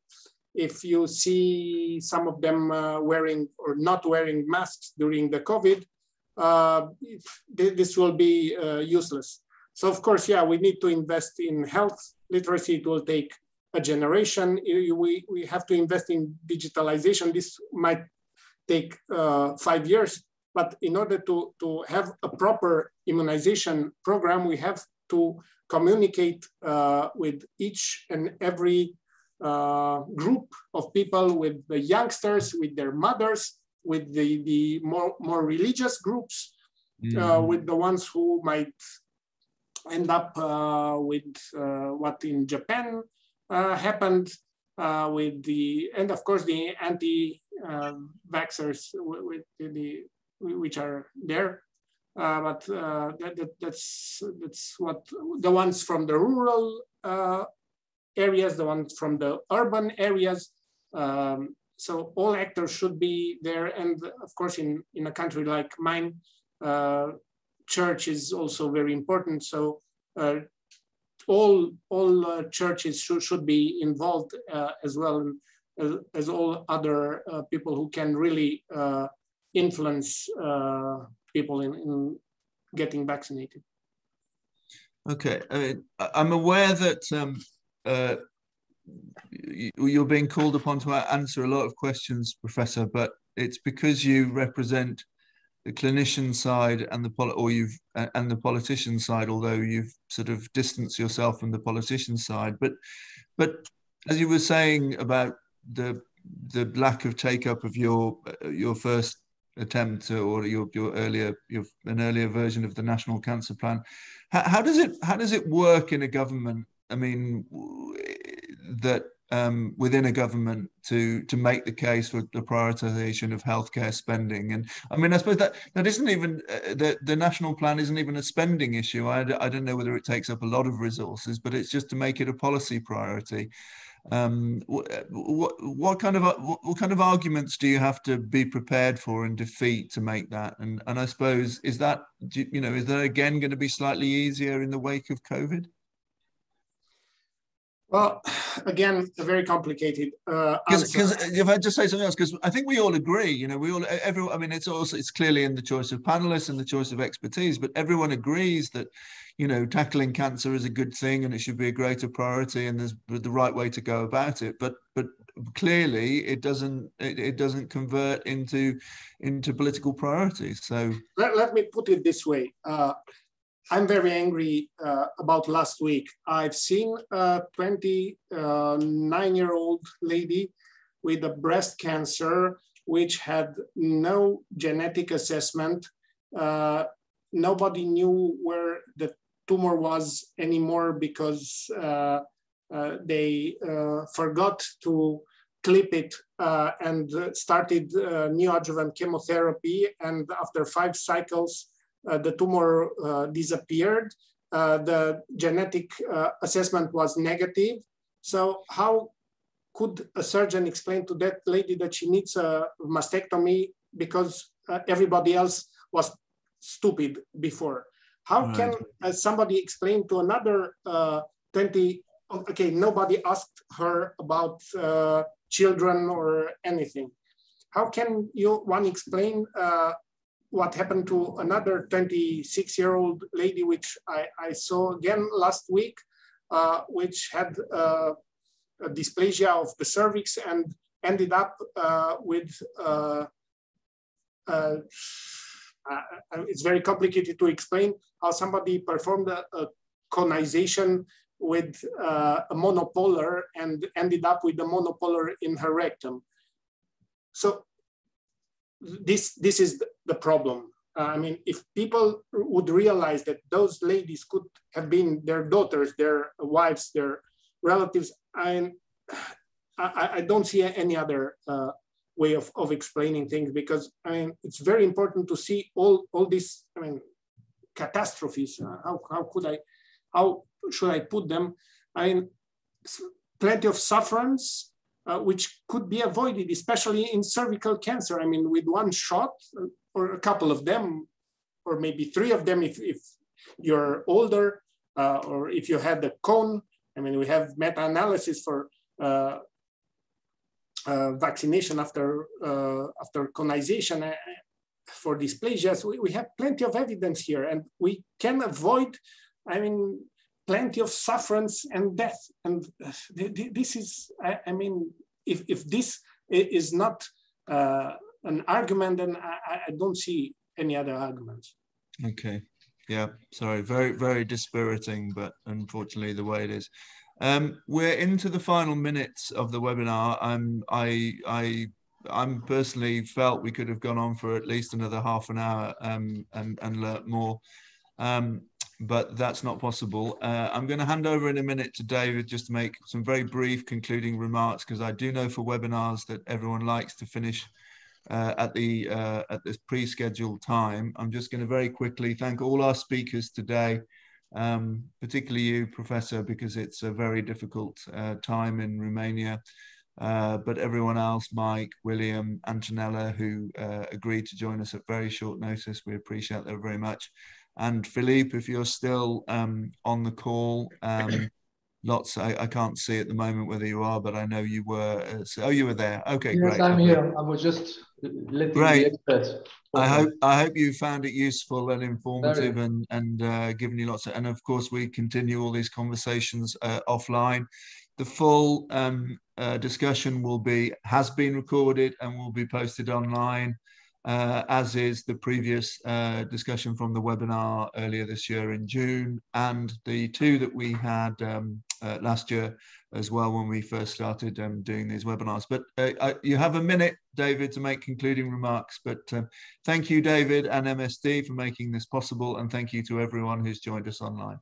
D: if you see some of them uh, wearing or not wearing masks during the COVID, this will be uh, useless. So of course, yeah, we need to invest in health literacy. It will take a generation. We, we have to invest in digitalization. This might take uh, five years, but in order to, to have a proper immunization program, we have to communicate uh, with each and every uh, group of people, with the youngsters, with their mothers, with the, the more, more religious groups, mm. with the ones who might end up uh, with uh, what in Japan happened with the, and of course the anti-vaxxers with the, which are there. Uh, but uh, that, that, that's that's what the ones from the rural uh, areas, the ones from the urban areas, um, so all actors should be there. And of course, in, in a country like mine, uh, church is also very important. So uh, all, all uh, churches should, should be involved uh, as well as, as all other uh, people who can really uh, influence people in, in getting vaccinated.
A: Okay, I mean, I'm aware that um, you're being called upon to answer a lot of questions, Professor, but it's because you represent the clinician side and the or you've and the politician side, although you've sort of distanced yourself from the politician side. But but as you were saying about the the lack of take up of your your first attempt or your your earlier your an earlier version of the national cancer plan, how, how does it how does it work in a government? I mean, that um, within a government to to make the case for the prioritization of healthcare spending. And I mean, I suppose that that isn't even uh, the the national plan isn't even a spending issue. I, I don't know whether it takes up a lot of resources, but it's just to make it a policy priority. Um, what, what, what kind of what, what kind of arguments do you have to be prepared for and defeat to make that? And and I suppose is that you know is that again going to be slightly easier in the wake of COVID?
D: Well, again, a very complicated uh,
A: Because if I just say something else, because I think we all agree, you know, we all, everyone, I mean, it's also, it's clearly in the choice of panelists and the choice of expertise, but everyone agrees that, you know, tackling cancer is a good thing and it should be a greater priority and there's the right way to go about it. But, but clearly it doesn't it, it, doesn't convert into into political priorities. So
D: let, let me put it this way. Uh, I'm very angry uh, about last week. I've seen a 29 year old lady with a breast cancer, which had no genetic assessment. Uh, nobody knew where the tumor was anymore because uh, uh they uh, forgot to clip it uh, and started neoadjuvant chemotherapy. And after five cycles, the tumor uh, disappeared. Uh, the genetic assessment was negative. So how could a surgeon explain to that lady that she needs a mastectomy because everybody else was stupid before? How right. can uh, somebody explain to another uh, 20, okay, nobody asked her about uh, children or anything. How can you one explain what happened to another 26 year old lady, which I, I saw again last week, uh, which had uh, a dysplasia of the cervix and ended up uh, with, uh, uh, uh, it's very complicated to explain how somebody performed a, a conization with a monopolar and ended up with a monopolar in her rectum. So this this is the problem. Uh, I mean, if people would realize that those ladies could have been their daughters, their wives, their relatives, I I, I don't see any other uh, way of, of explaining things because I mean it's very important to see all all these I mean catastrophes. Uh, how how could I how should I put them? I mean, plenty of sufferance, uh, which could be avoided, especially in cervical cancer. I mean, with one shot or a couple of them, or maybe three of them if, if you're older, uh, or if you had the cone. I mean, we have meta-analysis for uh, uh, vaccination after, uh, after conization uh, for dysplasias. We, we have plenty of evidence here and we can avoid, I mean, plenty of sufferance and death. And this is, I, I mean, if, if this is not uh, an argument, then I, I don't see any other arguments.
A: Okay. Yeah, sorry, very, very dispiriting, but unfortunately the way it is. Um, we're into the final minutes of the webinar. Um, I, I, I'm personally felt we could have gone on for at least another half an hour um, and, and learnt more. Um, but that's not possible. Uh, I'm going to hand over in a minute to David just to make some very brief concluding remarks because I do know for webinars that everyone likes to finish uh, at the uh, at this pre-scheduled time. I'm just going to very quickly thank all our speakers today, um, particularly you, Professor, because it's a very difficult uh, time in Romania. Uh, but everyone else, Mike, William, Antonella, who uh, agreed to join us at very short notice, we appreciate that very much. And Philippe, if you're still um, on the call, um, lots. I, I, can't see at the moment whether you are, but I know you were. Uh, so, oh, you were there. Okay,
C: yes,
A: great.
C: I'm here. I was just letting
A: great. the experts. I hope I hope you found it useful and informative, Very. and and uh, given you lots of. And of course, we continue all these conversations uh, offline. The full um, uh, discussion will be has been recorded and will be posted online. Uh, as is the previous uh, discussion from the webinar earlier this year in June, and the two that we had um, uh, last year as well when we first started um, doing these webinars. But uh, you have a minute, David, to make concluding remarks. But um, thank you, David and MSD for making this possible. And thank you to everyone who's joined us online.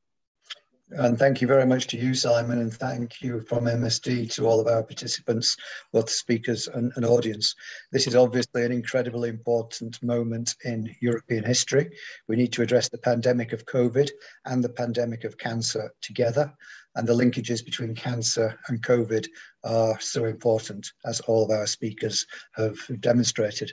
B: And thank you very much to you, Simon, and thank you from MSD to all of our participants, both speakers and, and, audience. This is obviously an incredibly important moment in European history. We need to address the pandemic of COVID and the pandemic of cancer together and the linkages between cancer and COVID are so important, as all of our speakers have demonstrated.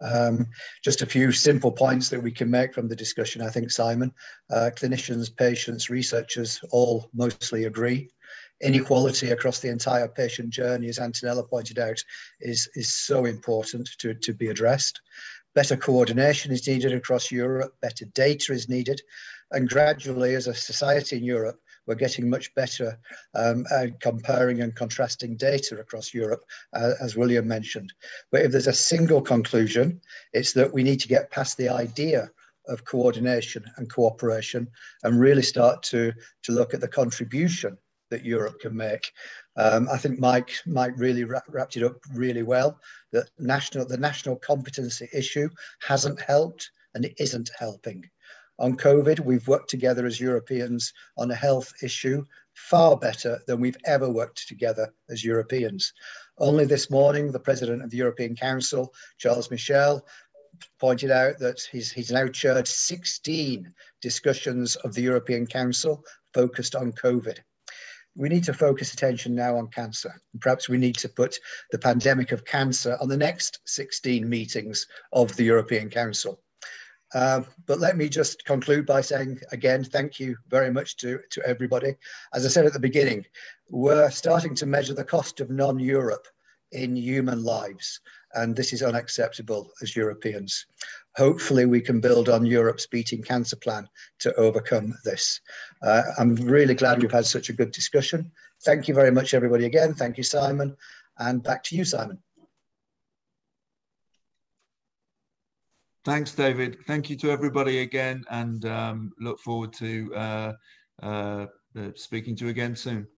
B: Um, just a few simple points that we can make from the discussion, I think, Simon. Uh, clinicians, patients, researchers all mostly agree. Inequality across the entire patient journey, as Antonella pointed out, is, is so important to, to be addressed. Better coordination is needed across Europe, better data is needed, and gradually, as a society in Europe, we're getting much better um, at comparing and contrasting data across Europe, uh, as William mentioned. But if there's a single conclusion, it's that we need to get past the idea of coordination and cooperation and really start to, to look at the contribution that Europe can make. Um, I think Mike Mike really wrapped it up really well. That national the national competency issue hasn't helped and it isn't helping. On COVID, we've worked together as Europeans on a health issue far better than we've ever worked together as Europeans. Only this morning, the President of the European Council, Charles Michel, pointed out that he's, he's now chaired 16 discussions of the European Council focused on COVID. We need to focus attention now on cancer. Perhaps we need to put the pandemic of cancer on the next 16 meetings of the European Council. Uh, but let me just conclude by saying again, thank you very much to, to everybody. As I said at the beginning, we're starting to measure the cost of non-Europe in human lives. And this is unacceptable as Europeans. Hopefully we can build on Europe's beating cancer plan to overcome this. Uh, I'm really glad we've had such a good discussion. Thank you very much, everybody again. Thank you, Simon. And back to you, Simon.
A: Thanks, David. Thank you to everybody again and um, look forward to uh, uh, speaking to you again soon.